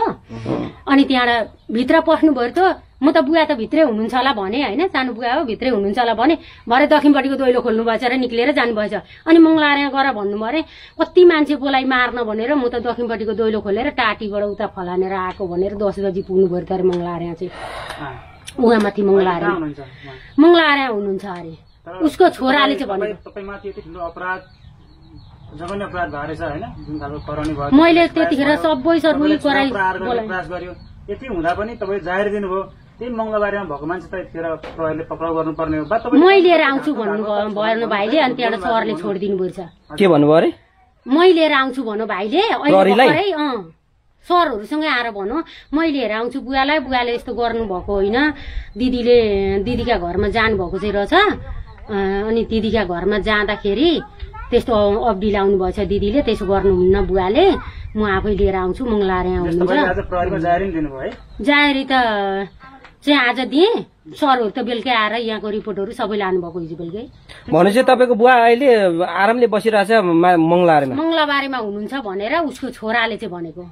Speaker 1: अनि त्यहाँबाट भित्र पस्नु भयो त म त बुवा त भित्रै हुनुहुन्छ होला भने होइन सानो बुवा हो भित्रै हुनुहुन्छ होला भने भरे दक्षिणपट्टिको दैलो खोल्नु भएछ र निक्लिएर जानुभएछ अनि मङ्गलाएर गर भन्नुभयो अरे कति मान्छे बोलाइ मार्न भनेर म त दक्षिणपट्टिको दैलो खोलेर टाटीबाट उता फलानेर आएको भनेर दस बजी पुग्नु भयो त अरे मङ्गलाएर चाहिँ
Speaker 4: अँ।
Speaker 1: उहाँ माथि मङ्गलाएर? मङ्गलाएर हुनुहुन्छ अरे उसको छोराले चाहिँ
Speaker 4: तपाईँ-
Speaker 1: मैले त्यतिखेर
Speaker 4: भयो,
Speaker 1: सबै सर बोलाएँ।
Speaker 4: प्रयास गर्यो। यति हुँदा पनि तपाईँ जाहेर दिनुभयो। त्यही मङ्गलबारेमा भएको मान्छे त यतिखेर प्रहरीले पक्राउ गर्नुपर्ने हो।
Speaker 1: मै लिएर आउँछु भन्नु भयो भाइले अनि त्यहाँबाट सरले छोडिदिनु पर्छ
Speaker 2: के भन्नुभयो अरे?
Speaker 1: मै लिएर आउँछु भनौँ भाइले। अहिले अँ। सरहरूसँगै आएर भनौँ मै लिएर आउँछु। बुवालाई बुवाले यस्तो गर्नुभएको होइन। दिदीले दिदीका घरमा जानुभएको चाहिँ रहेछ। अनि दिदीका घरमा जाँदाखेरि त्यस्तो अब्डी लाउनु भएछ दिदीले त्यसो गर्नुहुन्न बुवाले। म आफै लिएर आउँछु
Speaker 4: तपाईँले
Speaker 1: आउनुहुन्छ।
Speaker 4: आज प्रहरीमा जाहेरी
Speaker 1: त चाहिँ आज दिएँ। सरहरू त बेलुकै आएर यहाँको रिपोर्टहरू सबै लानुभएको हिजो बेलुकै।
Speaker 2: भनेपछि तपाईँको बुवा अहिले आरामले बसिरहेछ मा- मङ्गलारेमा?
Speaker 1: मङ्गलबारेमा हुनुहुन्छ भनेर उसको छोराले चाहिँ भनेको।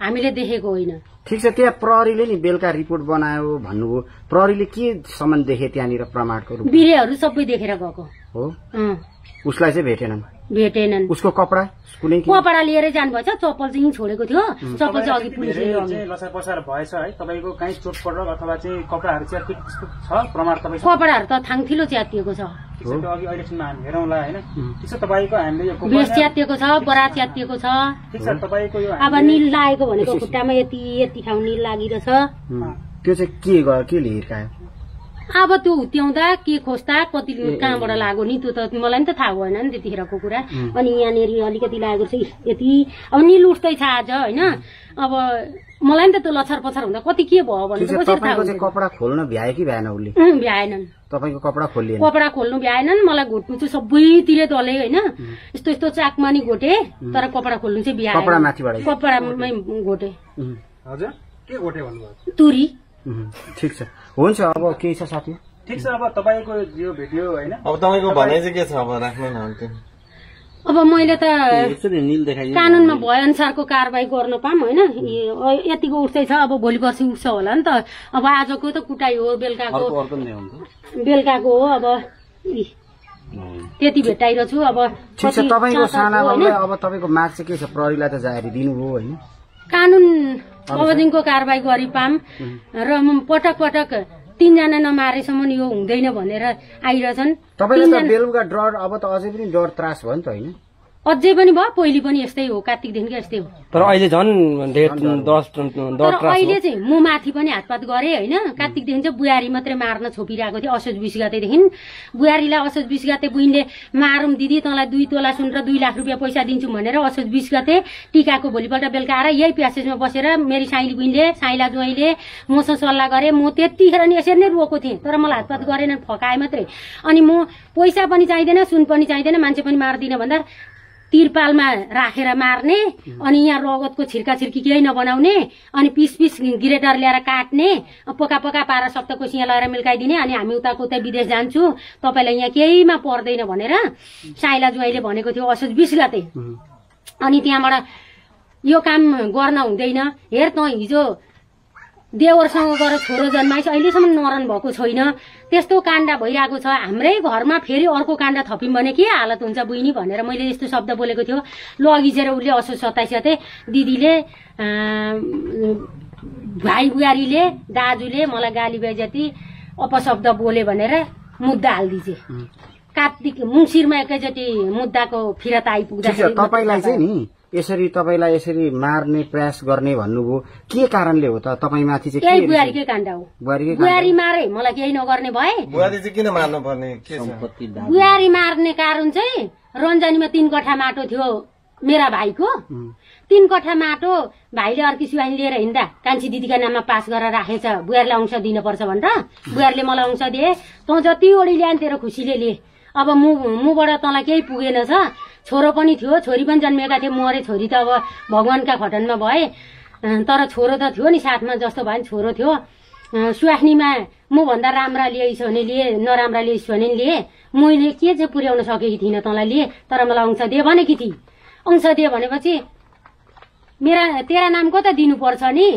Speaker 1: हामीले देखेको होइन।
Speaker 3: ठिक छ त्यहाँ प्रहरीले नि बेलुका रिपोर्ट बनायो भन्नुभयो। प्रहरीले के सम्म देखे त्यहाँनिर प्रमाणको
Speaker 1: बिरेहरू सबै देखेर गएको।
Speaker 3: हो? उसलाई चाहिँ भेटेनन्
Speaker 1: भेटेनन्।
Speaker 3: उसको कपडा? कुनै के
Speaker 1: कपडा लिएरै जानुभएछ चप्पल चाहिँ यहीँ छोडेको थियो चप्पल चाहिँ अघि
Speaker 4: पसार भएछ है? तपाईँको कहीँ चोटपटक अथवा चाहिँ कपडाहरू च्यातिक त्यस्तो छ? प्रमाण तपाईँ
Speaker 1: कपडाहरू त थाङथिलो च्यातिएको छ।
Speaker 4: ठिक छ त्यो अघि अहिलेसम्म हामी हेरौँला होइन? ठिक छ तपाईँको हामीले यो
Speaker 1: बेस
Speaker 4: गोकर्ण-
Speaker 1: च्यातिएको छ बरा च्यातिएको छ।
Speaker 4: ठिक छ तपाईँको यो
Speaker 1: अब निल लागेको भनेको खुट्टामा यति यति ठाउँ निल लागिरहेछ।
Speaker 3: त्यो चाहिँ के के हिर्कायो
Speaker 1: अब त्यो हुत्याउँदा के खोज्दा कति कहाँबाट लाग्यो नि त्यो त मलाई नि त थाहा भएन नि त्यतिखेरको कुरा। अनि यहाँनिर अलिकति लागेको छ यति। अब निल उठ्दैछ आज होइन? अब मलाई नि त त्यो लछर पछर हुँदा कति के भयो हुन्छ
Speaker 3: कपडा खोल्न भ्यायो कि भ्याएन उसले?
Speaker 1: भ्याएनन्
Speaker 3: तपाईँको कपडा खोलिएन।
Speaker 1: कपडा खोल्नु भ्याएनन् मलाई घोट्नु चाहिँ सबैतिर दले होइन? यस्तो यस्तो चाकमा नि घोटे तर कपडा खोल्नु चाहिँ भ्याएन।
Speaker 3: कपडा माथिबाटै?
Speaker 1: कपडामै घोटे।
Speaker 3: हुँ।
Speaker 4: हजुर के गोटे भन्नुभयो
Speaker 1: तुरी।
Speaker 3: ठिक छ। हुन्छ अब केही छ साथी।
Speaker 4: ठिक छ अब तपाईँको यो भिडियो होइन।
Speaker 5: अब तपाईँको भनाइ चाहिँ के छ? अब राख्नु न
Speaker 1: अब मैले त कानुनमा भए अनुसारको कारवाही गर्न पाऊँ होइन? यतिको उठ्दैछ अब भोलि पर्सि उठ्छ होला नि त। अब आजको त कुटाइ हो बेलुकाको।
Speaker 5: अर्को अर्को नि ल्याउनु
Speaker 1: बेलुकाको हो अब। त्यति भेटाइरहेको छु अब
Speaker 3: छ तपाईँको साना अब तपाईँको माग चाहिँ के छ? प्रहरीलाई त जाहेरी दिनुभयो होइन?
Speaker 1: कानुन बमोजिमको कारवाही गरी पाम र पटक पटक तिनजना नमारेसम्म यो हुँदैन भनेर आइरहेछन्
Speaker 3: बेलुका डर अब त अझै पनि डर त्रास भयो नि त होइन।
Speaker 1: अझै पनि भयो पहिले पनि यस्तै हो कार्तिकदेखिको यस्तै हो।
Speaker 2: तर अहिले झन्
Speaker 1: तर अहिले चाहिँ म माथि पनि हातपात गरेँ होइन? कार्तिकदेखि चाहिँ बुहारी मात्रै मार्न छोपिरहेको थियो असोज बिस गतेदेखि बुहारीलाई असोज बिस गते बुइनले मारौँ दिदी तँलाई दुई तोला सुन र दुई लाख रुपियाँ पैसा दिन्छु भनेर असोज बिस गते टिकाको भोलिपल्ट बेलुका आएर यही प्यासेजमा बसेर मेरी साइली बुइनले साइला ज्वाइँले मसँग सल्लाह गरेँ। म त्यतिखेर नि यसरी नै रोएको थिएँ तर मलाई हातपात गरेन फकाए मात्रै। अनि म पैसा पनि चाहिँदैन सुन पनि चाहिँदैन मान्छे पनि मार्दिनँ भन्दा तिरपालमा राखेर मार्ने अनि यहाँ रगतको छिर्का छिर्की केही नबनाउने अनि पिस पिस ग्रेटर ल्याएर काट्ने पका पका पारा सप्तको सिया लगाएर मिल्काइदिने अनि हामी उताको उता विदेश जान्छु। तपाईँलाई यहाँ केहीमा पर्दैन भनेर साइला जुवाइले भनेको थियो असोज बिस गते अनि त्यहाँबाट यो काम गर्न हुँदैन। हेर त हिजो देवरसँग गएर छोरो जन्माइस अहिलेसम्म नरन भएको छैन। त्यस्तो काण्ड भइरहेको छ। हाम्रै घरमा फेरि अर्को काण्ड थप्यौँ भने के हालत हुन्छ बहिनी भनेर मैले यस्तो शब्द बोलेको थियो। लगिसेर उसले असो सताइस गते दिदीले भाइ बुहारीले दाजुले मलाई गाली बेजती अपशब्द बोले भनेर मुद्दा हालिदिए कार्तिक मुङ्सिरमा एकैचोटि मुद्दाको फिरता आइपुग्दा
Speaker 3: तपाईँलाई चाहिँ नि यसरी तपाईँलाई यसरी मार्ने प्रयास गर्ने भन्नुभयो के कारणले हो त? तपाईँमाथि चाहिँ
Speaker 1: बुहारीकै काण्ड हो। बुहारी मारे मलाई केही नगर्ने भए।
Speaker 5: बुहारी चाहिँ किन मार्नु पर्ने
Speaker 1: बुहारी मार्ने कारण चाहिँ रन्जनीमा तीन कठा माटो थियो मेरा भाइको। तीन कठा माटो भाइले अर्की सिवानी लिएर हिँड्दा कान्छी दिदीका नाममा पास गरेर राखेछ। बुहारीलाई अंश दिनुपर्छ भनेर। बुहारीले मलाई अंश दिए। तँ जति ओडी ल्याए तेरो खुसीले लिए अब मु मुबाट तँलाई केही पुगेन छ छोरो पनि थियो छोरी पनि जन्मिएका थिए। मरे छोरी त अब भगवान्का खटनमा भए। तर छोरो त थियो नि साथमा जस्तो भयो नि छोरो थियो। अँ, सुहास्नीमा मभन्दा राम्रा ल्याइस् भने लिए नराम्रा ल्याइस् भने लिए। मैले के चाहिँ पुर्याउन सकेकी थिइनँ तँलाई लिए। तर मलाई अंश दिए भनेकी थिएँ अंश दिए भनेपछि मेरा तेरा नामको त दिनुपर्छ नि।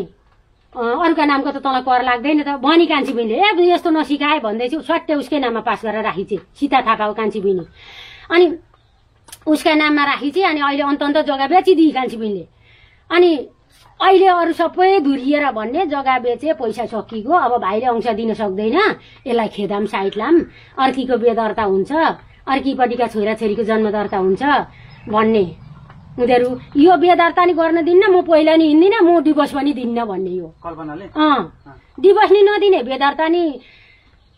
Speaker 1: अरूका नामको त तँलाई कर लाग्दैन त। भनी कान्छी बहिनीले ए यस्तो नसिकाए भन्दैछु। सट्टै उसकै नाममा पास गरेर राखिछे सीता थापाको कान्छी बहिनी। अनि उसका नाममा राखिछे अनि अहिले अन्त अन्त जग्गा कान्छी बहिनीले अनि अहिले अरू सबै धुरिएर भन्ने जग्गा बेचे पैसा सकिएको अब भाइले अंश दिन सक्दैन। यसलाई खेदाम साइटलाम अर्कीको बेदर्ता हुन्छ अर्कीपट्टिका छोराछोरीको जन्म दर्ता हुन्छ भन्ने। उनीहरू यो बेदर्ता नि गर्न दिन्न म पहिला नि हिँड्दिनँ म डिभोर्स पनि दिन्न भन्ने यो।
Speaker 4: कल्पनाले?
Speaker 1: अँ। डिभोर्स नि नदिने बेदर्ता नि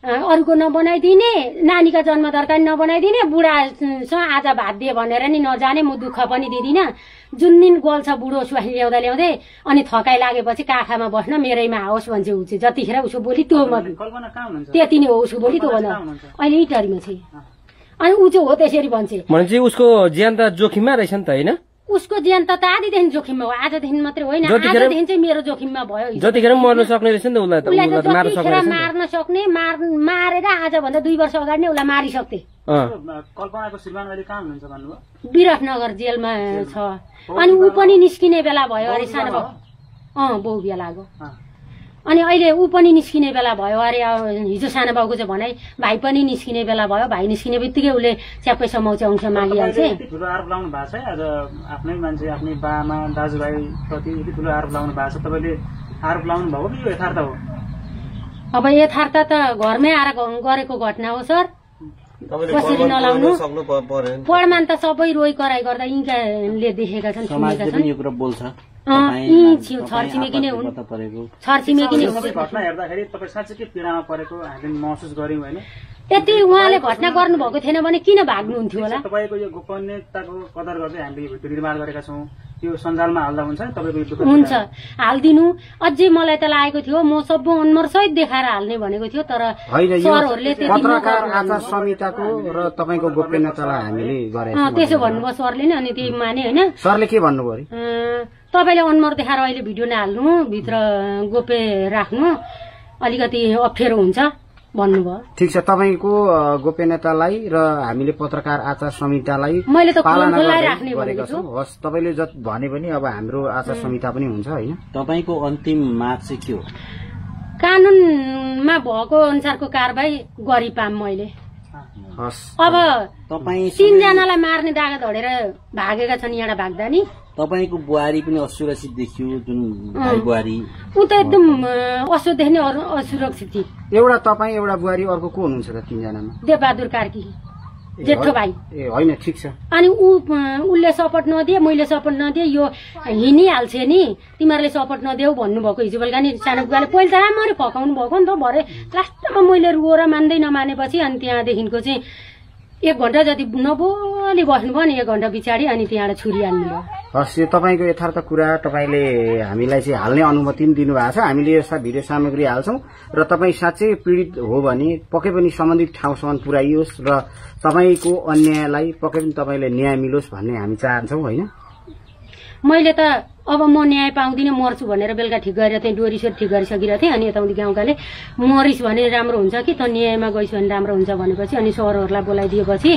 Speaker 1: अरूको नबनाइदिने नानीका जन्म तरकारी नबनाइदिने बुढासँग आज भात दिए भनेर नि नजाने म दुःख पनि दिँदिनँ। जुन दिन गल्छ बुढो स्वास्नी ल्याउँदा ल्याउँदै अनि थकाइ लागेपछि काखामा बस्न मेरैमा आओस् भन्छ ऊ चाहिँ। जतिखेर उसो बोली त्यो म
Speaker 4: कल्पना कहाँ हुनुहुन्छ?
Speaker 1: त्यति नै हो उसको बोली त्यो भन्दा अहिले इटरीमा छ अनि ऊ चाहिँ हो त्यसरी भन्छ।
Speaker 2: भनेपछि उसको ज्यान त जोखिममा रहेछ नि त होइन?
Speaker 1: उसको ज्यान त आधीदेखि जोखिममा हो। आजदेखि मात्रै होइन। आजदेखि चाहिँ मेरो जोखिममा भयो।
Speaker 2: जतिखेर मर्न सक्ने रहेछ नि त उसलाई त।
Speaker 1: उसलाई
Speaker 2: उसलाई
Speaker 1: त
Speaker 2: त मार्न सक्ने
Speaker 1: जतिखेर मार्न सक्ने मार मारेर आजभन्दा दुई वर्ष अगाडि नै उसलाई मारिसक्थे।
Speaker 2: अँ।
Speaker 4: कल्पनाको श्रीमान अहिले कहाँ हुनुहुन्छ भन्नुभयो?
Speaker 1: विराटनगर जेलमा छ। अनि ऊ पनि निस्किने बेला भयो अरे सानो अँ बहु
Speaker 4: अँ।
Speaker 1: अनि अहिले ऊ पनि निस्किने बेला भयो। अरे अब हिजो सानो बाउको चाहिँ भनाइ भाइ पनि निस्किने बेला भयो। भाइ निस्किने बित्तिकै उसले च्याप्पै समाउँछ अंश मागिहाल्छ।
Speaker 4: ठुलो आरोप लाउनु भएको छ? है आज आफ्नै मान्छे आफ्नै बामा दाजुभाइ प्रति यति ठुलो आरोप लाउनु भएको छ? तपाईँले आरोप लाउनु भएको कि यो यथार्थ हो?
Speaker 1: अब यथार्थ त घरमै आएर गरेको घटना हो सर। कसरी नलाउनु? प्रमाण त सबै रोइ कराई गर्दा यिनकाले देखेका छन् सुनेका छन्। छरछिमेकी नै हुन्। छरछिमेकी नै
Speaker 4: घटना हेर्दाखेरि तपाईँ साँच्चीकै पीडामा परेको हामीले महसुस गऱ्यौँ होइन?
Speaker 1: यति उहाँले घटना गर्नुभएको थिएन भने किन भाग्नुहुन्थ्यो होला?
Speaker 4: तपाईँको यो गोपनीयताको कदर गर्दै हामीले निर्माण गरेका छौँ। त्यो सञ्जालमा हाल्दा हुन्छ? तपाईँको
Speaker 1: हुन्छ। हालिदिनु। अझै मलाई त लागेको थियो म सबै अनुहार सहित देखाएर हाल्ने भनेको थियो तर सरहरूले
Speaker 3: पत्रकार आचार संहिताको र तपाईँको गोप्यतालाई हामीले
Speaker 1: त्यसो भन्नुभयो सरले नि अनि त्यही माने होइन।
Speaker 3: सरले के भन्नुभयो
Speaker 1: तपाईँले अनुहार देखाएर अहिले भिडियो नहाल्नु भित्र गोप्य राख्नु अलिकति अप्ठ्यारो हुन्छ। भन्नुभयो।
Speaker 3: ठिक छ तपाईँको अ, गोप्यतालाई र हामीले पत्रकार आचार संहितालाई पालना गरेका
Speaker 1: छु।
Speaker 3: हस् तपाईँले जत भने पनि अब हाम्रो आचार संहिता पनि हुन्छ होइन?
Speaker 5: तपाईँको अन्तिम माग चाहिँ के हो?
Speaker 1: कानुनमा भएको अनुसारको कारवाही गरी पाम मैले।
Speaker 3: हस्।
Speaker 1: अब तिनजनालाई मार्ने दागा धडेर भागेका छन् यहाँ भाग्दा नि
Speaker 5: तपाईँको बुहारी पनि असुरक्षित देखियो जुन भाइ बुहारी।
Speaker 1: ऊ त एकदम असोदेखि नै असुरक्षित थिए
Speaker 3: एउटा तपाईँ एउटा बुहारी अर्को को हुनुहुन्छ त तिनजनामा?
Speaker 1: देवबहादुर कार्की जेठो भाइ।
Speaker 3: ए होइन ठिक छ।
Speaker 1: अनि ऊ उसले सपोर्ट नदिए मैले सपोर्ट नदिए यो हिँडिहाल्छ नि। तिमीहरूले सपोर्ट नदेऊ भन्नुभएको हिजो बेलुका नि सानो बुवाले। पहिले त राम्ररी फकाउनु भएको नि त भरे। लास्टमा मैले रुएर मान्दै नमानेपछि अनि त्यहाँदेखिको चाहिँ एक घन्टा जति नबोली बस्नुभयो नि एक घन्टा पछाडि अनि त्यहाँबाट छुरी हाल्नुभयो
Speaker 3: हस् यो तपाईँको यथार्थ कुरा तपाईँले हामीलाई चाहिँ हाल्ने अनुमति पनि दिनुभएको छ। हामीले यस्ता भिडियो सामग्री हाल्छौँ र तपाईँ साँच्चै पीडित हो भने पक्कै पनि सम्बन्धित ठाउँसम्म पुर्याइयोस् र तपाईँको अन्यायलाई पक्कै पनि तपाईँले न्याय मिलोस् भन्ने हामी चाहन्छौँ होइन?
Speaker 1: मैले त अब म न्याय पाउँदिनँ मर्छु भनेर बेलुका ठिक गरेर थिएँ डोरीसोर ठिक गरिसकिरहेको थिएँ। अनि यताउति गाउँकाले मरिस् भने राम्रो हुन्छ कि? त न्यायमा गइस् भने राम्रो हुन्छ भनेपछि अनि सरहरूलाई बोलाइदिएपछि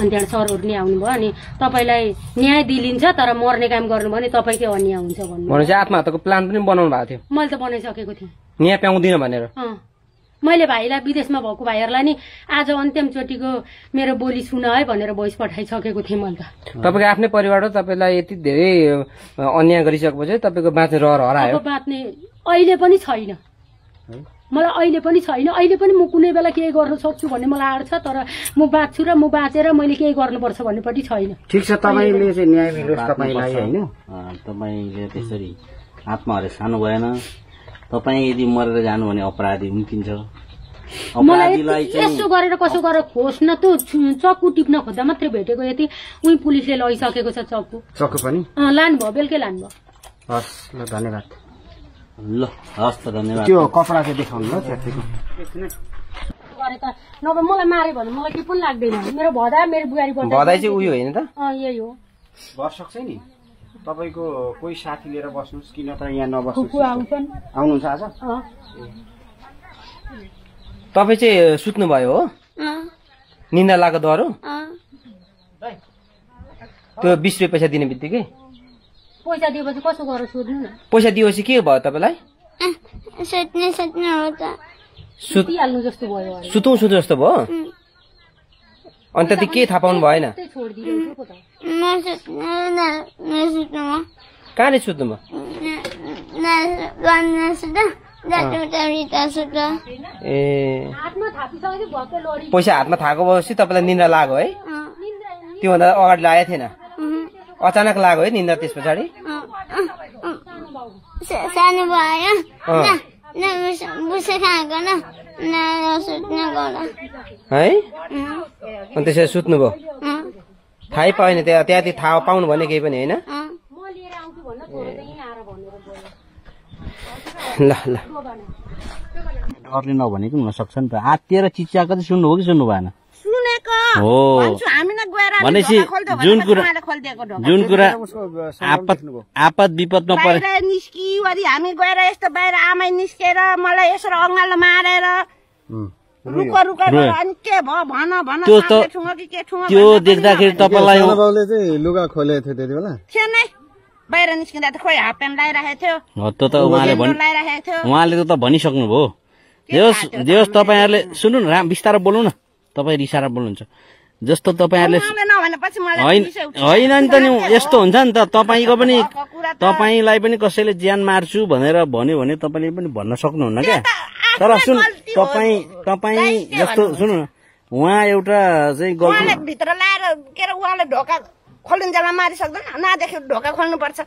Speaker 1: अनि त्यहाँबाट सरहरू नि आउनुभयो। अनि तपाईँलाई न्याय दिलिन्छ तर मर्ने काम गर्नु भने तपाईँकै अन्याय हुन्छ भन्नु
Speaker 2: आत्महत्याको प्लान पनि बनाउनु भएको थियो।
Speaker 1: मैले त बनाइसकेको थिएँ।
Speaker 2: न्याय पाउँदिनँ भनेर?
Speaker 1: अँ। मैले भाइलाई विदेशमा भएको भाइहरूलाई नि आज अन्त्यमचोटिको मेरो बोली सुन है भनेर भोइस पठाइसकेको थिएँ मैले त।
Speaker 2: तपाईँको आफ्नै परिवार हो तपाईँलाई यति धेरै अन्याय गरिसकेपछि तपाईँको बाँच्ने रहर हरायो।
Speaker 1: बाँच्ने अहिले पनि छैन। मलाई अहिले पनि छैन। अहिले पनि म कुनै बेला केही गर्न सक्छु भन्ने मलाई आँट छ तर म बाँच्छु र म बाँचेर मैले केही गर्नुपर्छ भन्नेपट्टि छैन।
Speaker 3: ठिक छ तपाईँले चाहिँ न्याय तपाईँलाई होइन।
Speaker 5: तपाईँले त्यसरी आत्महत्या सानो भएन। तपाईँ यदि मरेर जानु भने अपराधी
Speaker 1: मलाई
Speaker 5: चाहिँ
Speaker 1: यसो गरेर कसो गरेर खोज्न त चक्कु टिप्न खोज्दा मात्रै भेटेको यति उही पुलिसले लगिसकेको छ चक्कु।
Speaker 3: चक्कु पनि?
Speaker 1: अँ, लानुभयो बेलुकै लानुभयो
Speaker 3: हस् ल धन्यवाद।
Speaker 5: ल हस् त धन्यवाद।
Speaker 3: त्यो कपडा चाहिँ देखाउनु ल
Speaker 1: गरे त नभए मलाई माऱ्यो भने मलाई केही पनि लाग्दैन। मेरो भदा मेरो बुहारी
Speaker 2: भदाइ चाहिँ उयो होइन त?
Speaker 1: अँ यही हो।
Speaker 3: बस सक्छ नि? तपाईँको कोही साथी लिएर बस्नुहोस् किन त यहाँ
Speaker 1: आउँछन्?
Speaker 3: आउनुहुन्छ आज?
Speaker 1: अँ।
Speaker 2: तपाईँ चाहिँ सुत्नुभयो हो? निन्दा लागेको डह्रो त्यो बिस रुपियाँ पैसा दिने बित्तिकै?
Speaker 1: पैसा दिएपछि कसो गरेर सोध्नु न।
Speaker 2: पैसा दिएपछि के भयो तपाईँलाई?
Speaker 6: सुत्ने सुत्ने हो त।
Speaker 2: सुत
Speaker 1: सुतिहाल्नु जस्तो भयो अरे।
Speaker 2: सुतौँ सुतौँ जस्तो भयो? अन्त त्यो के थाहा पाउनु भएन?
Speaker 6: म सुत्ने
Speaker 2: ए। पैसा हातमा थाएको भएपछि तपाईँलाई निन्द्रा लाग्यो है? त्योभन्दा अगाडि लागेको थिएन? अचानक लाग्यो है निन्द्रा त्यस पछाडि? है? अनि त्यसरी सुत्नुभयो थाहै पाएन त्यहाँ त्यहाँ थाहा पाउनु भने केही पनि होइन। ल ल।
Speaker 5: डरले नभनेको पनि हुनसक्छ नि त। आत्तिएर चिच्याएको चाहिँ सुन्नु हो कि सुन्नु भएन
Speaker 7: सुनेको।
Speaker 5: हो।
Speaker 7: भन्छु हामी नै गएर हामी
Speaker 5: भनेपछि जुन कुरा जुन कुरा आपत आपत विपदमा परे
Speaker 7: निस्किवरी हामी गएर यस्तो बाहिर आमै निस्केर मलाई यसो अँगालो मारेर रुको रुको
Speaker 5: रोयो।
Speaker 7: अनि के भयो? भन भन
Speaker 5: त्यो देख्दाखेरि। तपाईँलाई
Speaker 8: लुगा खोलेको थियो त्यति बेला।
Speaker 7: बाहिर निस्किँदा त खोइ हाफ प्यान्ट लगाइराखेको थियो।
Speaker 5: त्यो त उहाँले उहाँले त भनिसक्नु भयो जेहोस् जेहोस् तपाईँहरूले सुन्नु न राम बिस्तारो बोल्नु न। तपाईँ रिसाएर बोल्नुहुन्छ। जस्तो तपाईँहरूले होइन नि त नि यस्तो हुन्छ नि त। तपाईँको पनि तपाईँलाई पनि कसैले ज्यान मार्छु भनेर भन्यो भने तपाईँले पनि भन्न सक्नुहुन्न क्या। तर सुन। तपाईँ तपाईँ जस्तो? सुन्नु न उहाँ एउटा चाहिँ गल्ती
Speaker 7: भित्र लाएर के अरे उहाँले ढोका खोलिन्जेलमा मारिसक्दैन नदेखि ढोका खोल्नुपर्छ।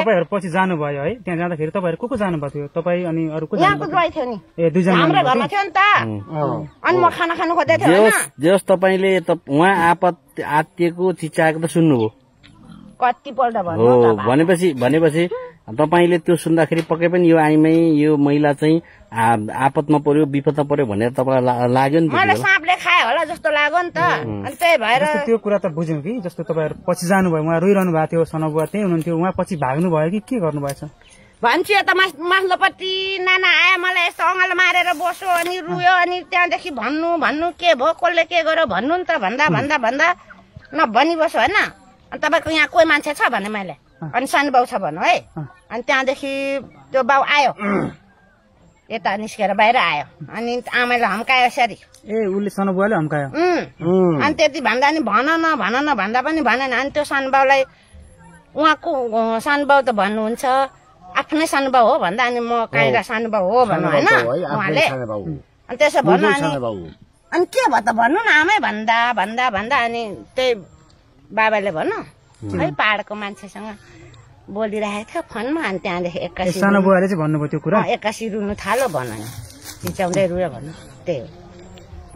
Speaker 4: तपाईँहरू पछि जानुभयो है त्यहाँ जाँदाखेरि तपाईँहरू को को जानुभएको थियो? तपाईँ अनि अरू को
Speaker 7: थियो नि?
Speaker 4: ए दुईजना
Speaker 7: हाम्रो घरमा
Speaker 4: थियो?
Speaker 7: नि त। अनि म खाना खानु खोज्दै थिएँ
Speaker 5: जेहोस् तपाईँले त उहाँ आपत आत्तिएको चिच्याएको त सुन्नुभयो।
Speaker 7: कतिपल्ट भन्नु
Speaker 5: भनेपछि भनेपछि तपाईँले त्यो सुन्दाखेरि पक्कै पनि यो आइमै यो महिला चाहिँ आपतमा पर्यो विपदमा पर्यो भनेर तपाईँलाई लाग्यो नि त
Speaker 7: मलाई साँपले खायो होला जस्तो लाग्यो नि त। अनि त्यही भएर
Speaker 4: त्यो कुरा त बुझ्यौँ कि जस्तो तपाईँहरू पछि जानुभयो उहाँ रोइरहनु भएको थियो सनबुवा त्यही हुनुहुन्थ्यो उहाँ पछि भाग्नु भयो कि के गर्नुभएछ?
Speaker 7: भन्छु यता मास माथिल्लोपट्टि नाना आयो मलाई यस्तो अँगालो मारेर बस्यो अनि रुयो अनि त्यहाँदेखि भन्नु भन्नु के भयो कसले के गर्यो भन्नु नि त भन्दा भन्दा भन्दा। नभनी बस्यो होइन। अनि तपाईँको यहाँ कोही मान्छे छ भने मैले? अनि सानो बाउ छ भन्नु है। अनि त्यहाँदेखि त्यो बाउ आयो। यता निस्केर बाहिर आयो। अनि आमाले हम्कायो यसरी।
Speaker 4: ए उसले सनबुवाले हम्कायो?
Speaker 7: उम्। अनि त्यति भन्दा नि भन न भन न भन्दा पनि भनेन। अनि त्यो सानो बाउलाई उहाँको सानो बाउ त भन्नुहुन्छ। आफ्नै सानो बाउ हो भन्दा अनि म काहीँका सानो बाउ हो भन्नु होइन उहाँले। अनि त्यसो भन्नु अनि अनि के भयो त भन्नु न आमै भन्दा भन्दा भन्दा अनि त्यही बाबाले भन्नु है पाहाडको मान्छेसँग बोलिरहेको थियो फोनमा अनि त्यहाँदेखि एक्कासी
Speaker 4: सानो बुवाले चाहिँ भन्नुभयो त्यो कुरा?
Speaker 7: अँ, एक्कासी रुनु थाल्यो भन्नु नि चिच्याउँदै रुयो भन्नु त्यही हो।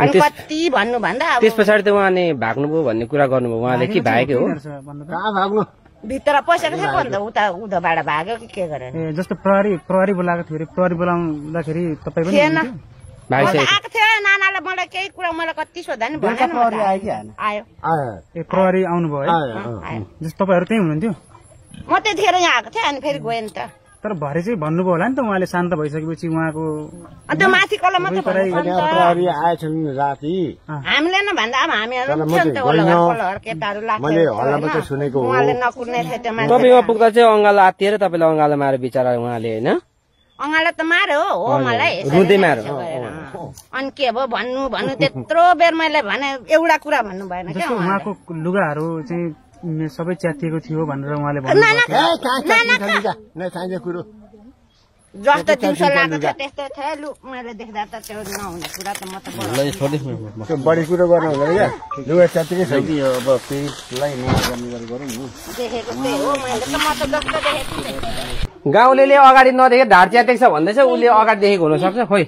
Speaker 7: अनि कति भन्नु भन्दा अब
Speaker 2: त्यस पछाडि त उहाँले भाग्नुभयो भन्ने कुरा गर्नुभयो। उहाँले के भागेको हो?
Speaker 8: भाग्नु?
Speaker 7: भित्र पसेको थियो अन्त उता उधोबाट भाग्यो कि के गरेर।
Speaker 4: ए जस्तो प्रहरी प्रहरी बोलाएको थियो प्रहरी बोलाउँदाखेरि तपाईँ पनि
Speaker 7: थिएन।
Speaker 4: हुनुहुन्थ्यो?
Speaker 7: म त
Speaker 2: भागिसकेको
Speaker 7: आएको थियो नानाले मलाई केही कुरा मलाई कति सोध्दा नि भनेन म त।
Speaker 3: आयो कि आएन
Speaker 7: आयो।
Speaker 8: आयो।
Speaker 4: ए प्रहरी आउनुभयो तपाईँहरू त्यहीँ हुनुहुन्थ्यो?
Speaker 7: म त्यतिखेर यहाँ आएको थिएँ अनि फेरि गएँ नि त।
Speaker 4: तर भरे चाहिँ भन्नुभयो होला नि त उहाँले शान्त भइसकेपछि उहाँको
Speaker 7: अनि त्यो माथि कल मात्रै भन्नु पर्छ नि त।
Speaker 8: प्रहरी आएछन् राति।
Speaker 7: हामीले न भन्दा अब हामीहरू
Speaker 8: सुनेको।
Speaker 7: उहाँले नकुर्ने थियो
Speaker 2: पुग्दा चाहिँ अङ्गालो आत्तिएर तपाईँलाई अङ्गालो मारे बिचरा उहाँले होइन?
Speaker 7: अँगालो त मार्यो हो मलाई। अनि के भयो भन्नु भन्नु त्यत्रो बेर मैले भने एउटा कुरा भन्नु भएन क्या।
Speaker 4: उहाँको लुगाहरू चाहिँ सबै च्यातिएको थियो भनेर उहाँले
Speaker 7: जस्तो दिउँसो लगाएको थियो त्यस्तो थियो लु मैले देख्दा त त्यो नहुने कुरा त म त
Speaker 8: बढी कुरो गर्नु हुँदैन क्या? लुगा च्यातिकै छैन अब पेटलाई नयाँ गर्ने गरेर गरौँ न।
Speaker 7: देखेको त्यही हो मैले त म त जस्तो देखेको थिएँ।
Speaker 2: गाउँले अगाडि नदेखे ढाड च्यातेको छ भन्दैछ उसले अगाडि देखेको हुनसक्छ? खोइ।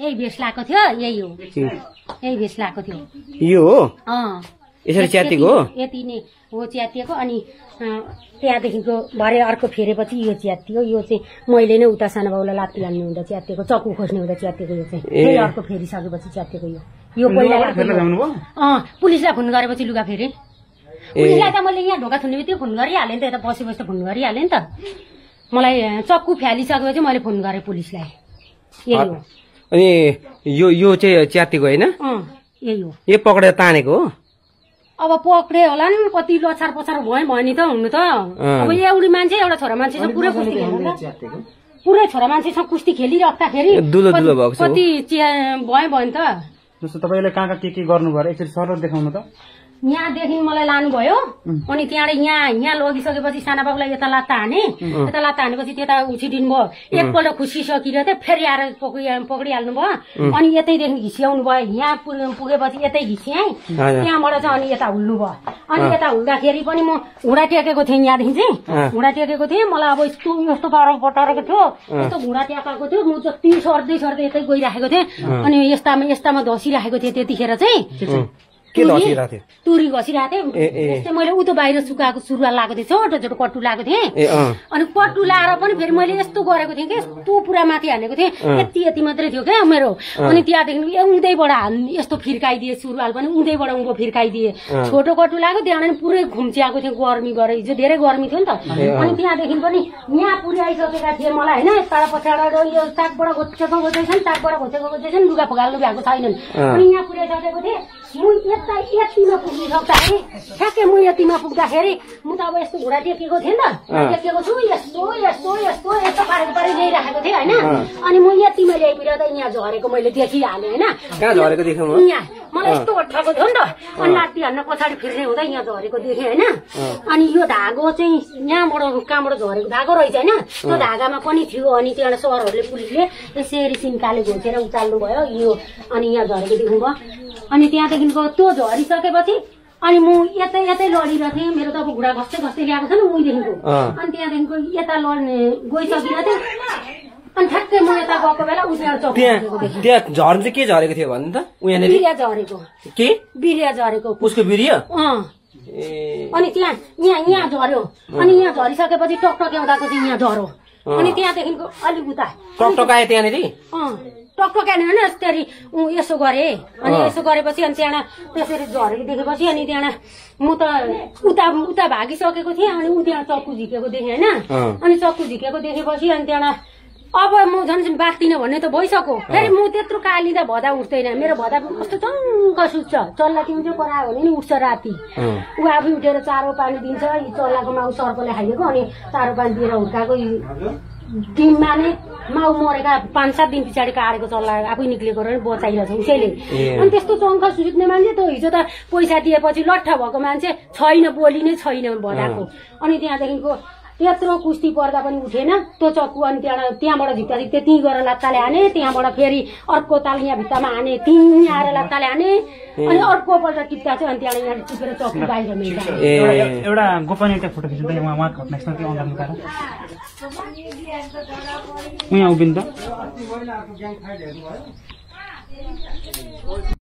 Speaker 1: यही भेष लगाएको थियो यही हो। यही भेष लगाएको थियो।
Speaker 2: यो हो?
Speaker 1: अँ।
Speaker 2: यसरी च्यातिएको हो?
Speaker 1: यति- नै हो च्यातिएको अनि त्यहाँदेखिको भरे अर्को फेरेपछि यो च्यातियो। यो चाहिँ मैले नै उता सानो बाउलाई लात्ती हान्ने हुँदा च्यातिएको चक्कु खोज्ने हुँदा च्यातिएको यो चाहिँ। फेरि अर्को फेरिसकेपछि च्यातिएको यो। यो पहिला अँ पुलिसलाई फोन गरेपछि लुगा फेरि। पुलिसलाई त मैले यहाँ ढोका थुन्ने बित्तिकै फोन गरिहालेँ नि त यता बसी बसी त फोन गरिहालेँ नि त। मलाई चक्कु फ्यालिसकेपछि मैले फोन गरेँ पुलिसलाई। यही हो।
Speaker 2: अनि यो यो चाहिँ च्यातिएको होइन?
Speaker 1: अँ यही हो।
Speaker 2: यो पक्रेर तानेको हो?
Speaker 1: अब पक्रे होला नि कति लछार पछार भयो भयो नि त हुनु त। अब एउटी मान्छे एउटा छोरा मान्छेसँग पुरै कुस्ती खेल्नु त। पुरै छोरा मान्छेसँग कुस्ती खेलिराख्दाखेरि। कति चिया भयो भयो नि त।
Speaker 4: जस्तो तपाईँले कहाँ कहाँ के के गर्नुभयो एकचोटि सरल देखाउनु त।
Speaker 1: यहाँदेखि मलाई लानुभयो। अनि त्यहाँबाट यहाँ यहाँ लगिसकेपछि साना बाबुलाई यता लात्ता हाने यता लात्ता हानेपछि त्यता उछिदिनु भयो एकपल्ट खुसी सकिरहेको थियो फेरि आएर पक्रि पक्रिहाल्नु भयो अनि यतैदेखि घिस्याउनु भयो यहाँ पुग- पुगेपछि यतै घिस्याएँ। त्यहाँबाट चाहिँ अनि यता हुल्नु भयो अनि यता हुँदाखेरि पनि म घुँडा टेकेको थिएँ यहाँदेखि चाहिँ। घुँडा टेकेको थिएँ। मलाई अब यस्तो यस्तो पारो पटारेको थियो। यस्तो घुँडा टेकाएको थियो। म जति सर्दै सर्दै यतै गइराखेको थिएँ। अनि यस्तामा यस्तामा धसिराखेको थिएँ त्यतिखेर चाहिँ।
Speaker 2: के धसिरहेको थियो
Speaker 1: तुरी घसिरहेको। थिएँ। त्यस्तै मैले उतो बाहिर सुकाएको सुरुवाल लगाएको थिएँ छोटो छोटो कट्टु लगाएको थिएँ। अनि कट्टु लाएर पनि फेरि मैले यस्तो गरेको थिएँ कि यस्तो पुरा माथि हानेको थिएँ। यति यति मात्रै थियो क्या मेरो। अनि त्यहाँदेखि ए उँधैबाट हान् यस्तो फिर्काइदिए सुरुवाल पनि उँधैबाट उँभो फिर्काइदिए। छोटो कट्टु लाग्यो त्यहाँबाट पुरै घुम्च्याएको थियो गर्मी गरे हिजो धेरै गर्मी थियो नि त। अनि त्यहाँदेखि पनि यहाँ पुर्याइसकेका थिए मलाई होइन? यता पछाडि यो ताकबाट घोचेको घोचेछन् ताकबाट घोचेको घोचेछन् लुगा फुगाल्नु भएको छैनन्। अनि यहाँ पुर्याइसकेको थिएँ। म यता यतिमा पुग्नु सक्दाखेरि ठ्याक्कै म यतिमा पुग्दाखेरि म त अब यस्तो घुँडा टेकेको थिएँ नि त। टेकेको छु यस्तो यस्तो यस्तो यस्तो पारेको पारे ल्याइराखेको थिएँ होइन? अनि म यतिमा ल्याइपुऱ्याउँदा यहाँ झरेको मैले देखिहालेँ होइन? यहाँ मलाई यस्तो अठाएको थियो नि त। अनि लात्ती हान्न पछाडि फिर्ने हुँदा यहाँ झरेको देखेँ होइन? अनि यो धागो चाहिँ यहाँबाट कहाँबाट झरेको धागो रहेछ होइन? त्यो धागामा पनि थियो। अनि त्यहाँबाट सरहरूले पुलिसले यसरी सिन्काले घोचेर उचाल्नु भयो यो अनि यहाँ झरेको देख्नुभयो। अनि त्यहाँदेखिको त्यो झरिसकेपछि अनि म यतै यतै लडिरहेको थिएँ। मेरो त अब घुँडा घस्दै घस्दै ल्याएको छ नि उहिलेदेखिको। अनि त्यहाँदेखिको यता लड्ने गइसकिरहेको थिएँ। अनि ठ्याक्कै म यता गएको बेला उ त्यहाँ
Speaker 2: झर्नु चाहिँ के झरेको थियो भन्नु त?
Speaker 1: बिरिया झरेको।
Speaker 2: के?
Speaker 1: बिरिया झरेको।
Speaker 2: उसको बिरिय?
Speaker 1: अनि त्यहाँ यहाँ यहाँ झऱ्यो। अनि यहाँ झरिसकेपछि टकटक्याउँदाको चाहिँ यहाँ झरो अनि त्यहाँदेखिको अलिक उता
Speaker 2: टकटक आयो त्यहाँनिर
Speaker 1: अँ टकटक्याने होइन यस्तरी ऊ यसो गरे। अनि यसो गरेपछि अनि त्यहाँबाट त्यसरी झरेको देखेपछि अनि त्यहाँबाट म त उता उता भागिसकेको थिएँ अनि ऊ त्यहाँ चक्कु झिकेको देखेँ होइन। अनि चक्कु झिकेको देखेपछि अनि त्यहाँबाट अब म झन् बाँच्दिनँ भन्ने त भइसक्यो। फेरि म त्यत्रो कालिँदा भदा उठ्दैन। मेरो भदा कस्तो चङ्ग सुत्छ। चल्ला तिमी चाहिँ करायो भने नि उठ्छ राति। ऊ आफै उठेर चारो पानी दिन्छ। यी चल्लाको माउ सर्पले खाइदिएको अनि चारो पानी दिएर हुर्काएको। दिनमा नै माउ मरेका पाँच सात दिन पछाडि काटेको चल्ला आफै निक्लेको र बचाइरहेको छ उसैले। अनि त्यस्तो चङ्ख सुत्ने मान्छे त हिजो त पैसा दिएपछि लट्ठ भएको मान्छे छैन बोली नै छैन भदाको अनि त्यहाँदेखिको त्यत्रो कुस्ती पर्दा पनि उठेन। त्यो चक्कु अनि त्यहाँबाट त्यहाँबाट झिक्दा झिक्दै त्यहीँ गएर लात्ताले हाने त्यहाँबाट फेरि अर्को ताल यहाँ भित्तामा हाने त्यहीँ आएर लात्ताले हाने अनि अर्कोपल्ट टिप्दा चाहिँ अनि त्यहाँबाट यहाँ टिपेर चक्कु बाहिर
Speaker 4: एउटा गोपनीयता फोटो खिच्नु उहाँ